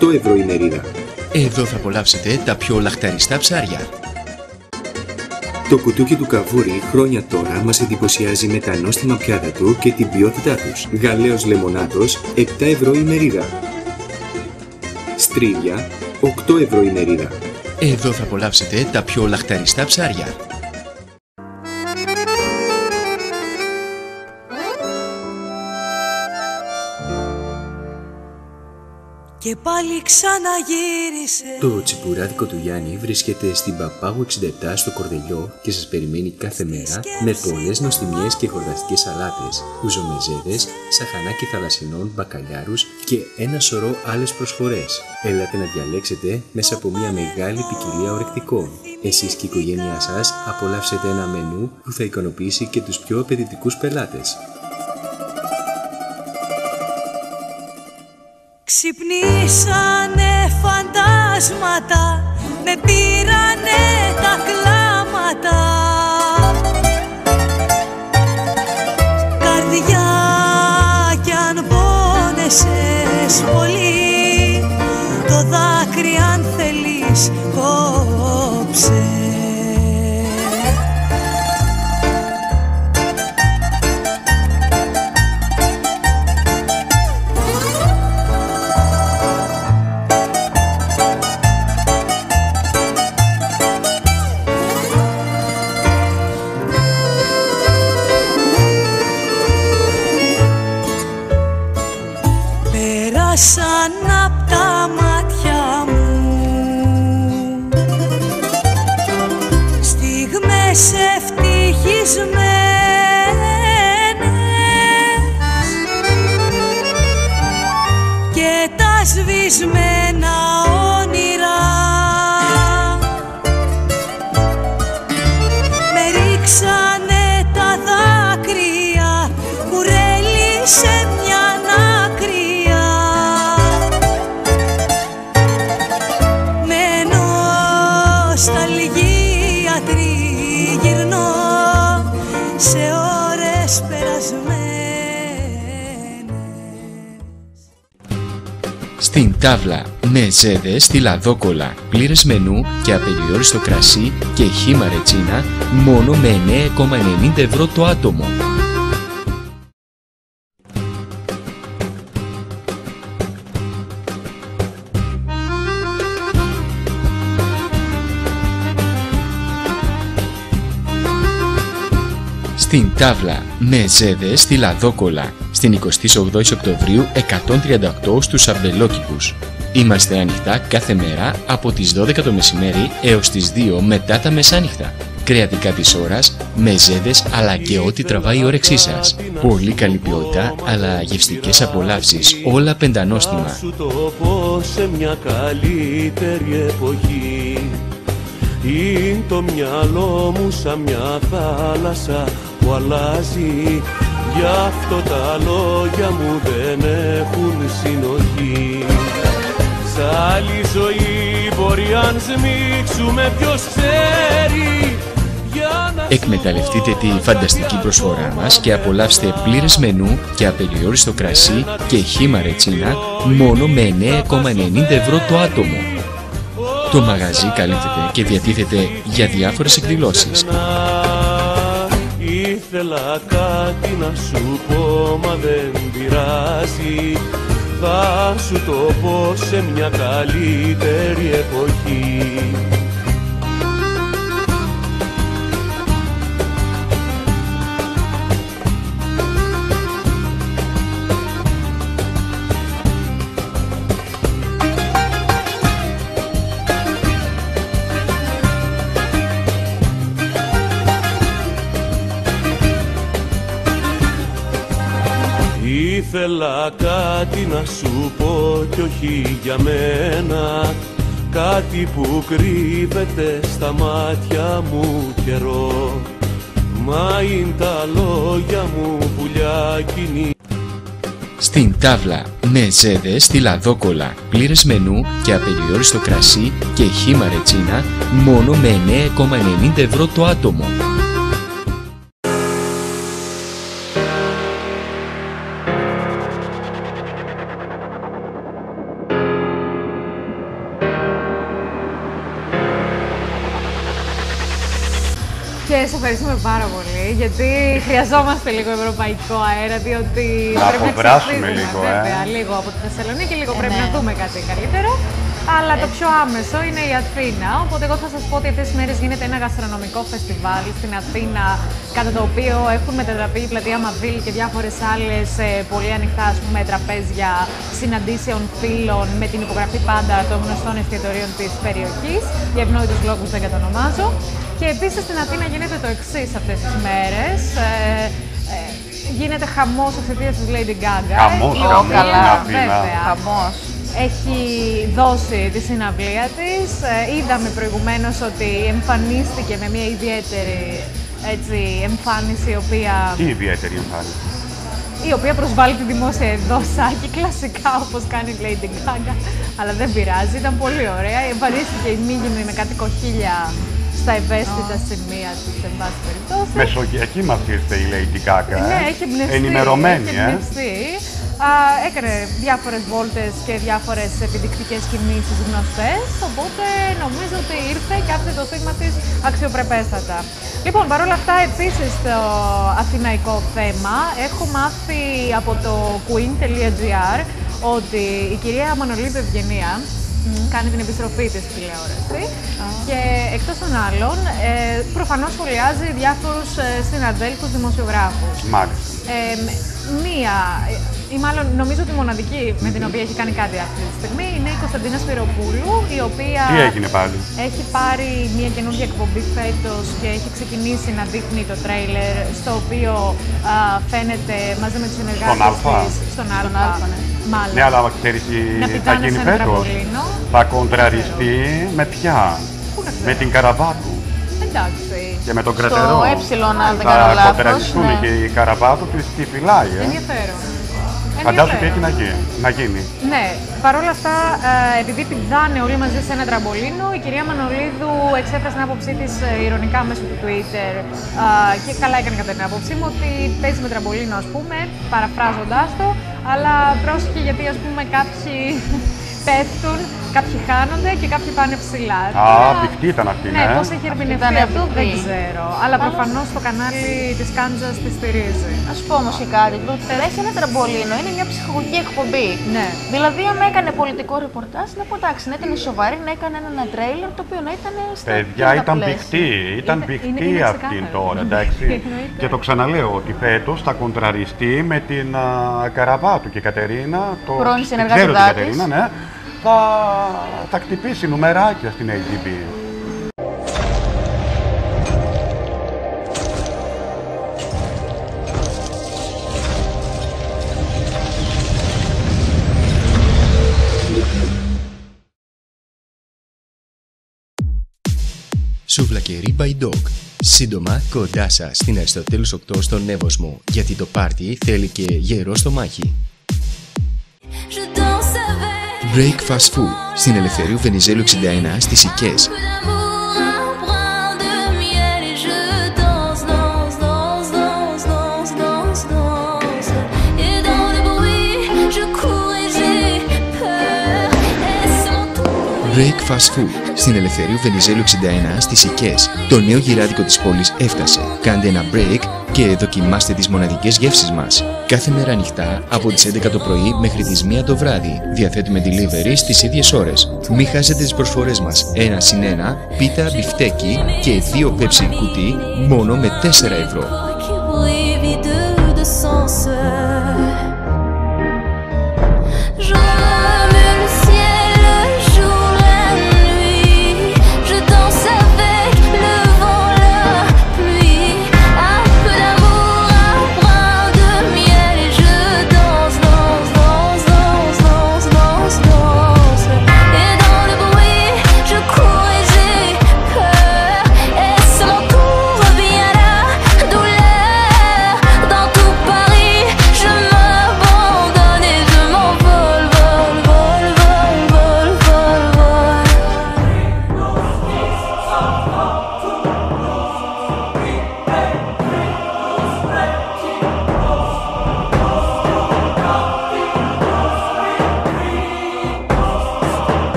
8 ευρώ η μερίδα. Εδώ θα απολαύσετε τα πιο λαχταριστά ψάρια. Το κουτούκι του καβούρι χρόνια τώρα μας εντυπωσιάζει με τα νόστιμα πιάτα του και την ποιότητά τους. Γαλέος λεμονάτος 7 ευρώ η μερίδα. Στρίδια 8 ευρώ η μερίδα. Εδώ θα απολαύσετε τα πιο λαχταριστά ψάρια. Πάλι ξαναγύρισε Το τσιπουράδικο του Γιάννη βρίσκεται στην Παπάγου 67 στο Κορδελιό και σας περιμένει κάθε μέρα με πολλές νοστιμιές και χορταστικές σαλάτες, κουζομεζέδες, σαχανάκι θαλασσινών, μπακαλιάρους και ένα σωρό άλλες προσφορές. Έλατε να διαλέξετε μέσα από μια μεγάλη ποικιλία ορεκτικών. Εσείς και η οικογένειά σας απολαύσετε ένα μενού που θα ικανοποιήσει και τους πιο απαιτητικούς πελάτες. Ξυπνήσανε φαντάσματα Με πήρανε τα κλάματα. Καρδιά κι αν πόνεσες πολύ Το δάκρυ αν θέλεις κόψε τάβλα με ζέδε στη λαδόκολα, πλήρες μενού και απεριόριστο κρασί και χήμα ρετσίνα μόνο με 9,90 ευρώ το άτομο. Στην τάβλα με στη Λαδόκολα στην 28η Οκτωβρίου 138 στους Αμπελόκηπους. Είμαστε ανοιχτά κάθε μέρα από τις 12 το μεσημέρι έως τις 2 μετά τα μεσάνυχτα. Κρεατικά της ώρας, με ζέδες αλλά και ό,τι τραβάει η όρεξή σας. Πολύ καλή ποιότητα αλλά γευστικές απολαύσεις, όλα πεντανόστιμα. σου το πω σε μια καλύτερη εποχή Είναι το μυαλό μου σαν μια θάλασσα που αλλάζει Γι' αυτό τα λόγια μου δεν έχουν συνοχή Σ' άλλη ζωή μπορεί αν σμίξουμε ποιος ξέρει Για να Εκμεταλλευτείτε τη φανταστική προσφορά μας και απολαύστε πλήρες μενού και απεριόριστο κρασί και χύμα ρετσίνα μόνο με 9,90 ευρώ το άτομο. Το μαγαζί καλύπτεται και διατίθεται για διάφορες εκδηλώσεις. Ήθελα κάτι να σου πω μα δεν πειράζει. Θα σου το πω σε μια καλύτερη εποχή Ήθελα κάτι να σου πω κι όχι για μένα. Κάτι που κρύβεται στα μάτια μου καιρό. Μα είναι τα λόγια μου πουλιά κοινή. Στην Τάβλα με ζέδες στη Λαδόκολα, πλήρες μενού και απεριόριστο κρασί και χύμα ρετσίνα μόνο με 9,90 ευρώ το άτομο. Ευχαριστούμε πάρα πολύ, γιατί χρειαζόμαστε λίγο ευρωπαϊκό αέρα, διότι Να πρέπει αποβράσουμε ξεφύγουμε, λίγο, ε. βέβαια, λίγο από τη Θεσσαλονίκη, λίγο Ε, πρέπει ναι. να δούμε κάτι καλύτερο. Αλλά το πιο άμεσο είναι η Αθήνα, οπότε εγώ θα σας πω ότι αυτές τις μέρες γίνεται ένα γαστρονομικό φεστιβάλ στην Αθήνα, κατά το οποίο έχουν μετατραπεί η πλατεία Μαβίλ και διάφορες άλλες ε, πολύ ανοιχτά ας πούμε, τραπέζια συναντήσεων φίλων με την υπογραφή πάντα των γνωστών εστιατορίων της περιοχής. Για ευνόητους λόγους δεν κατονομάζω. Και επίσης στην Αθήνα γίνεται το εξής αυτές τις μέρες. Ε, ε, γίνεται χαμός εξαιτίας της Lady Gaga. Χαμός, η χαμός οποία, στην Αθήνα. βέβαια, Χαμός. έχει δώσει τη συναυλία της. Ε, είδαμε προηγουμένως ότι εμφανίστηκε με μια ιδιαίτερη έτσι, εμφάνιση, η οποία, Τι ιδιαίτερη εμφάνιση; η οποία προσβάλλει τη δημόσια δόσακι κλασικά όπως κάνει η Lady Gaga. Αλλά δεν πειράζει, ήταν πολύ ωραία. Εμφανίστηκε η Μίγινη με κάτι κοχύλια στα ευαίσθητα σημεία της, εν πάση περιπτώσει. Μεσογειακή μας ήρθε η Lady Gaga. ε. Ναι, έχει εμπνευστεί. Ενημερωμένη, έχει ε. εμπνευστεί. Α, έκανε διάφορες βόλτες και διάφορες επιδεικτικές κινήσεις γνωστές, οπότε νομίζω ότι ήρθε και άφησε το στίγμα της αξιοπρεπέστατα. Λοιπόν, παρόλα αυτά, επίσης το αθηναϊκό θέμα, έχω μάθει από το queen.gr ότι η κυρία Μανολίδου Ευγενία κάνει την επιστροφή της στη τηλεόραση και εκτός των άλλων ε, προφανώς σχολιάζει διάφορους ε, συναδέλφους δημοσιογράφους. Μάλιστα. Ε, μία, ε, ή μάλλον νομίζω ότι η μοναδική με την οποία έχει κάνει κάτι αυτή τη στιγμή είναι η Κωνσταντίνα Σπυροπούλου, η οποία Τι έγινε πάλι; έχει πάρει μια καινούργια εκπομπή φέτος και έχει ξεκινήσει να δείχνει το τρέιλερ, στο οποίο α, φαίνεται μαζί με τους συνεργάτες Στον Α. της, στον Α, μάλλον. Ναι, αλλά ξέρεις τι Να θα πηδάνε γίνει σε ένα φέτος; τραμπολίνο. Θα κοντραριστεί με ποια. Με την Καραβάτου Εντάξει. και με τον Στο Κρατερό. ε, αν δεν κάνω Θα λάθος, κοντραριστούν ναι. και η Καραβάτου τη τη φυλάει. Ε. Ενδιαφέρον. Φαντάζομαι τι Ενδιαφέρον. έχει να γίνει. Να γίνει. Ναι, παρόλα αυτά, ε, επειδή πηδάνε όλοι μαζί σε ένα τραμπολίνο, η κυρία Μανολίδου εξέφρασε την άποψή της ειρωνικά μέσω του Twitter α, και καλά έκανε κατά την άποψή μου ότι παίζει με τραμπολίνο, ας πούμε, παραφράζοντάς το, αλλά πρόσεχε γιατί ας πούμε κάποιοι πέφτουν, κάποιοι χάνονται και κάποιοι πάνε ψηλά. Α, Τώρα, μπηχτή ήταν αυτή, Ναι, ναι. πώς έχει ερμηνευτεί Ήταν αυτό δεν μπηχτή. ξέρω. Αλλά προφανώς το κανάλι της Κάντζας τη στηρίζει. Α σου πω όμως και κάτι. Το Θερέσια είναι τραμπολίνο, είναι μια ψυχολογική εκπομπή. Ναι. Δηλαδή, αν έκανε πολιτικό ρεπορτάζ, να πω εντάξει, να ήταν σοβαρή, να έκανε ένα τρέιλερ το οποίο να ήταν στα Παιδιά, κοινά ήταν πλαίσια. πηχτή. Ήταν Είναι- πηχτή είναι- είναι αυτή ξεκάθαρο. τώρα, εντάξει. Εννοείται. και το ξαναλέω ότι φέτος θα κοντραριστεί με την α, Καραβάτου και η Κατερίνα. Το, Πρώην την συνεργάτητά ξέρω την της. Κατερίνα, ναι. Θα, θα χτυπήσει νουμεράκια στην AGB. Σουβλακερί by Dog. Σύντομα κοντά σας στην Αριστοτέλους 8 στον Εύωσμο, γιατί το πάρτι θέλει και γερό στο μάχη. Je danse avec Break Fast Food στην Ελευθερίου Βενιζέλου 61 στις Σικές. Break Fast Food στην Ελευθερίου Βενιζέλου 61 στις Σικές. Το νέο γυράδικο της πόλης έφτασε. Κάντε ένα break και δοκιμάστε τις μοναδικές γεύσεις μας. Κάθε μέρα ανοιχτά από τις 11 το πρωί μέχρι τις 1 το βράδυ. Διαθέτουμε delivery στις ίδιες ώρες. Μην χάσετε τις προσφορές μας. Ένα συν ένα, πίτα, μπιφτέκι και δύο πέψη κουτί μόνο με 4 ευρώ.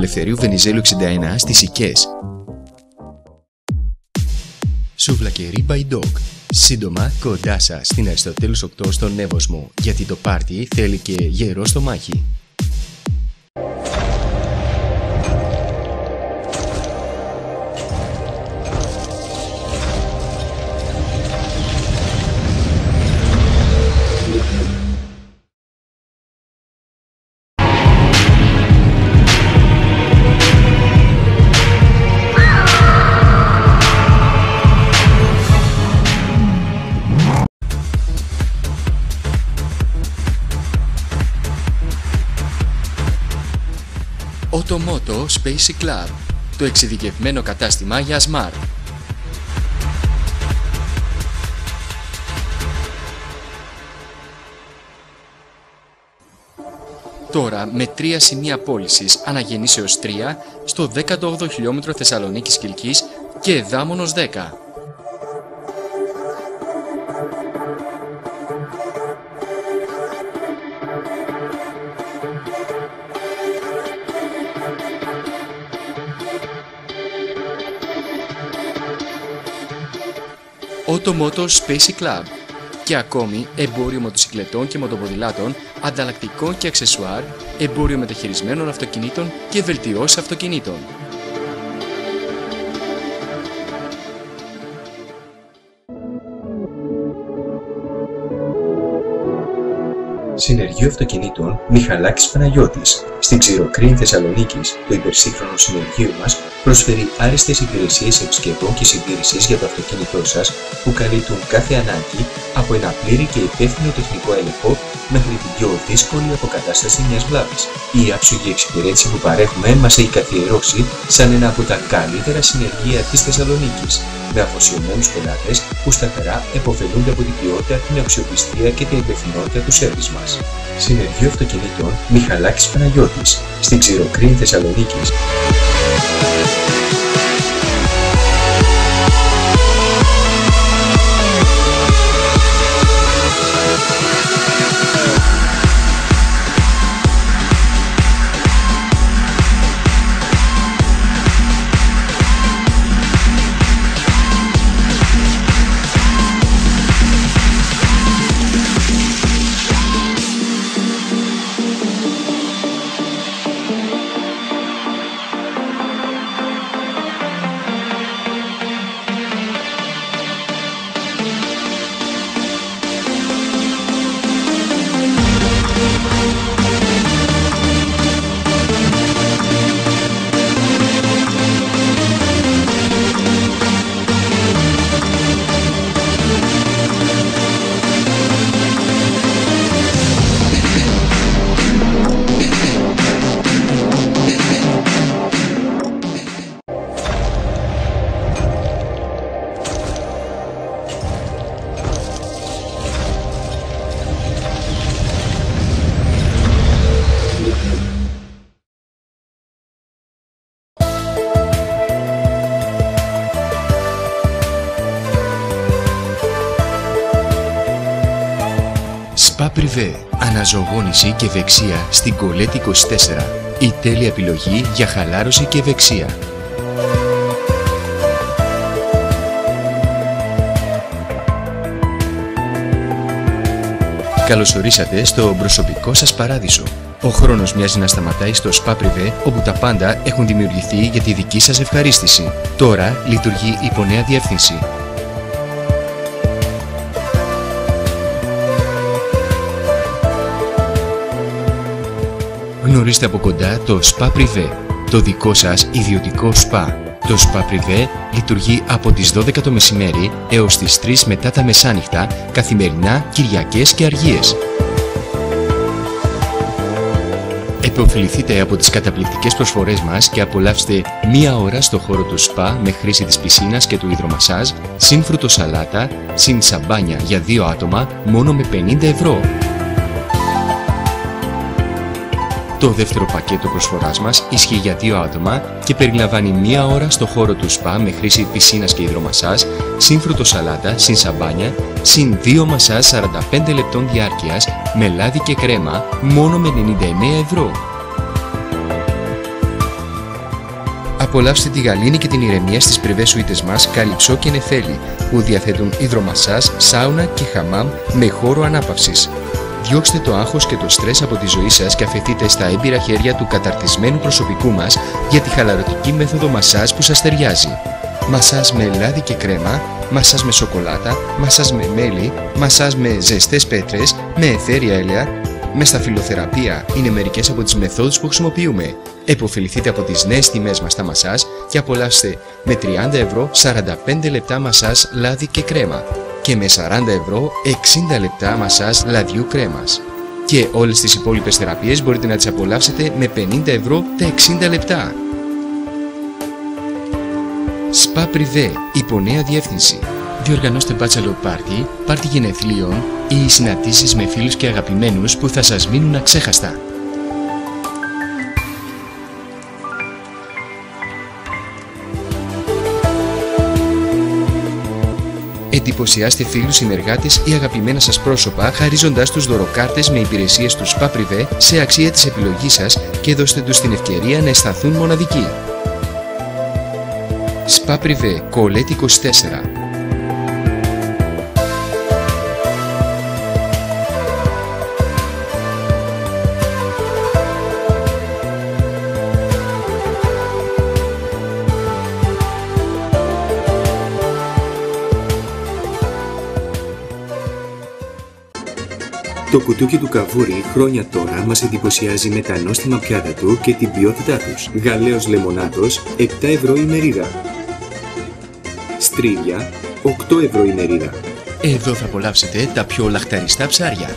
Ελευθερίου Βενιζέλου 61 στις Σικές. Σουβλακερί by Dog. Σύντομα κοντά σας στην Αριστοτέλους 8 στον Εύωσμο, γιατί το πάρτι θέλει και γερό στο μάχη. Otomoto Spacey Club, το εξειδικευμένο κατάστημα για Smart. Τώρα με τρία σημεία πώλησης αναγεννήσεως 3 στο 18ο χιλιόμετρο Θεσσαλονίκης Κιλκής και Δάμονος 10. το Motomoto Space Club και ακόμη εμπόριο μοτοσυκλετών και μοτοποδηλάτων, ανταλλακτικών και αξεσουάρ, εμπόριο μεταχειρισμένων αυτοκινήτων και βελτιώσεων αυτοκινήτων. Συνεργείο Αυτοκινήτων Μιχαλάκης Παναγιώτης. Στην Ξηροκρίνη Θεσσαλονίκης, το υπερσύγχρονο συνεργείο μας προσφέρει άριστες υπηρεσίες επισκεπτών και συντήρησης για το αυτοκίνητό σας που καλύπτουν κάθε ανάγκη από ένα πλήρη και υπεύθυνο τεχνικό έλεγχο μέχρι την πιο δύσκολη αποκατάσταση μιας βλάβης. Η άψογη εξυπηρέτηση που παρέχουμε μας έχει καθιερώσει σαν ένα από τα καλύτερα συνεργεία της Θεσσαλονίκης με αφοσιωμένους πελάτες που σταθερά επωφελούνται από την ποιότητα, την αξιοπιστία και την υπευθυνότητα του σέρβις μας. Συνεργείο Αυτοκινήτων Μιχαλάκης Παναγιώτης στην Ξηροκρίνη Θεσσαλονίκης. Αναζωογόνηση και ευεξία στην Κολέτη 24. Η τέλεια επιλογή για χαλάρωση και ευεξία. Καλωσορίσατε στο προσωπικό σας παράδεισο. Ο χρόνος μοιάζει να σταματάει στο Spa Privé, όπου τα πάντα έχουν δημιουργηθεί για τη δική σας ευχαρίστηση. Τώρα λειτουργεί υπό νέα διεύθυνση. Γνωρίστε από κοντά το Spa Privé, το δικό σας ιδιωτικό σπα. Το Spa Privé λειτουργεί από τις 12 το μεσημέρι έως τις 3 μετά τα μεσάνυχτα, καθημερινά, Κυριακές και Αργίες. Εποφεληθείτε από τις καταπληκτικές προσφορές μας και απολαύστε μία ώρα στο χώρο του σπα με χρήση της πισίνας και του υδρομασάζ, συν φρουτοσαλάτα, συν σαμπάνια για δύο άτομα μόνο με 50 ευρώ. Το δεύτερο πακέτο προσφοράς μας ισχύει για δύο άτομα και περιλαμβάνει μία ώρα στο χώρο του σπα με χρήση πισίνας και υδρομασάζ, συν φρουτοσαλάτα, συν σαμπάνια, συν δύο μασάζ 45 λεπτών διάρκειας με λάδι και κρέμα μόνο με 99 ευρώ. Απολαύστε τη γαλήνη και την ηρεμία στις πριβές σουίτες μας Καλυψό και Νεφέλη που διαθέτουν υδρομασάζ, σάουνα και χαμάμ με χώρο ανάπαυσης. Διώξτε το άγχος και το στρες από τη ζωή σας και αφαιθείτε στα έμπειρα χέρια του καταρτισμένου προσωπικού μας για τη χαλαρωτική μέθοδο μασάζ που σας ταιριάζει. Μασάζ με λάδι και κρέμα, μασάζ με σοκολάτα, μασάζ με μέλι, μασάζ με ζεστές πέτρες, με εθέρια έλαια, με σταφυλοθεραπεία είναι μερικές από τις μεθόδους που χρησιμοποιούμε. Εποφεληθείτε από τις νέες τιμές μας στα μασάζ και απολαύστε με 30 ευρώ 45 λεπτά μασάζ λάδι και κρέμα και με 40 ευρώ 60 λεπτά μασάζ λαδιού κρέμας. Και όλες τις υπόλοιπες θεραπείες μπορείτε να τις απολαύσετε με 50 ευρώ τα 60 λεπτά. Spa Privé, υπό νέα διεύθυνση. Διοργανώστε bachelor party, πάρτι γενεθλίων ή συναντήσεις με φίλους και αγαπημένους που θα σας μείνουν αξέχαστα. Εντυπωσιάστε φίλους, συνεργάτες ή αγαπημένα σας πρόσωπα χαρίζοντάς τους δωροκάρτες με υπηρεσίες του Spa Privé σε αξία της επιλογής σας και δώστε τους την ευκαιρία να αισθανθούν μοναδικοί. Spa Privé, Colette 24 Το κουτούκι του καβούρι χρόνια τώρα μας εντυπωσιάζει με τα νόστιμα πιάτα του και την ποιότητά τους. Γαλαίος λεμονάτος, 7 ευρώ η μερίδα. Στρίδια, 8 ευρώ η μερίδα. Εδώ θα απολαύσετε τα πιο λαχταριστά ψάρια.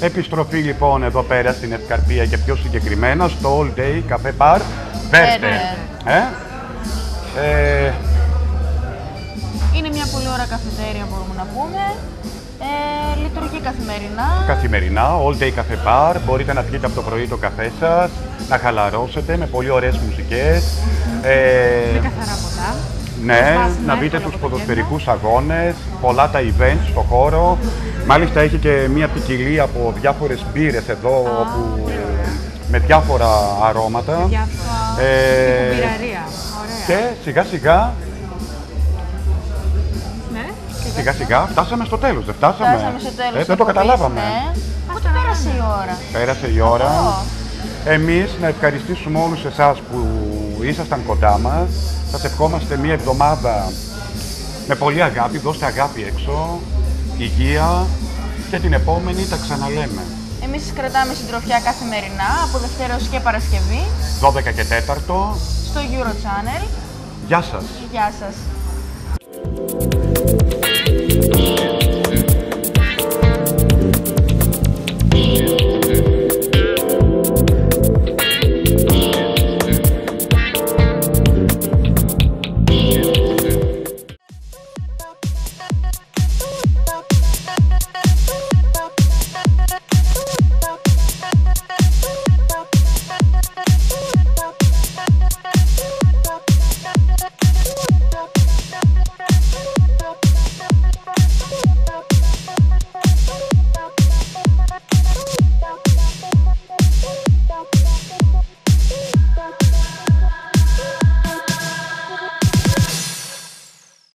Επιστροφή λοιπόν εδώ πέρα στην Ευκαρπία και πιο συγκεκριμένα στο All Day Cafe Bar Werther. Ε; Ε, Είναι μια πολύ ωραία καφετέρια μπορούμε να πούμε. Ε, λειτουργεί καθημερινά. καθημερινά, All Day Cafe Bar. Μπορείτε να πιείτε από το πρωί το καφέ σας, να χαλαρώσετε με πολύ ωραίες μουσικές. Ε, Με καθαρά ποτά. Ναι, Προσβάσιμα, να δείτε εύκολα τους από το ποδοσφαιρικούς αγώνες, πολλά τα events στο χώρο. Μάλιστα έχει και μια ποικιλία από διάφορες μπύρες εδώ, όπου, με διάφορα αρώματα. Διάφορα. Ε, Τύπου μπειραρία. Ωραία. και σιγά σιγά, Ναι. Σιγά σιγά φτάσαμε στο τέλος, δεν φτάσαμε. Φτάσαμε στο τέλος. Ε, δεν το της καταλάβαμε. εκπομπής, Ναι. Πότε πέρασε η ώρα; Πέρασε η ώρα. Αυτό. Εμείς να ευχαριστήσουμε όλους εσάς που ήσασταν κοντά μας. Σας ευχόμαστε μια εβδομάδα με πολύ αγάπη. Δώστε αγάπη έξω, υγεία και την επόμενη τα ξαναλέμε. Εμείς σας κρατάμε συντροφιά καθημερινά από Δευτέρα έως και Παρασκευή 12 και 4. στο Euro Channel. Γεια σας. Γεια σας. Thank you.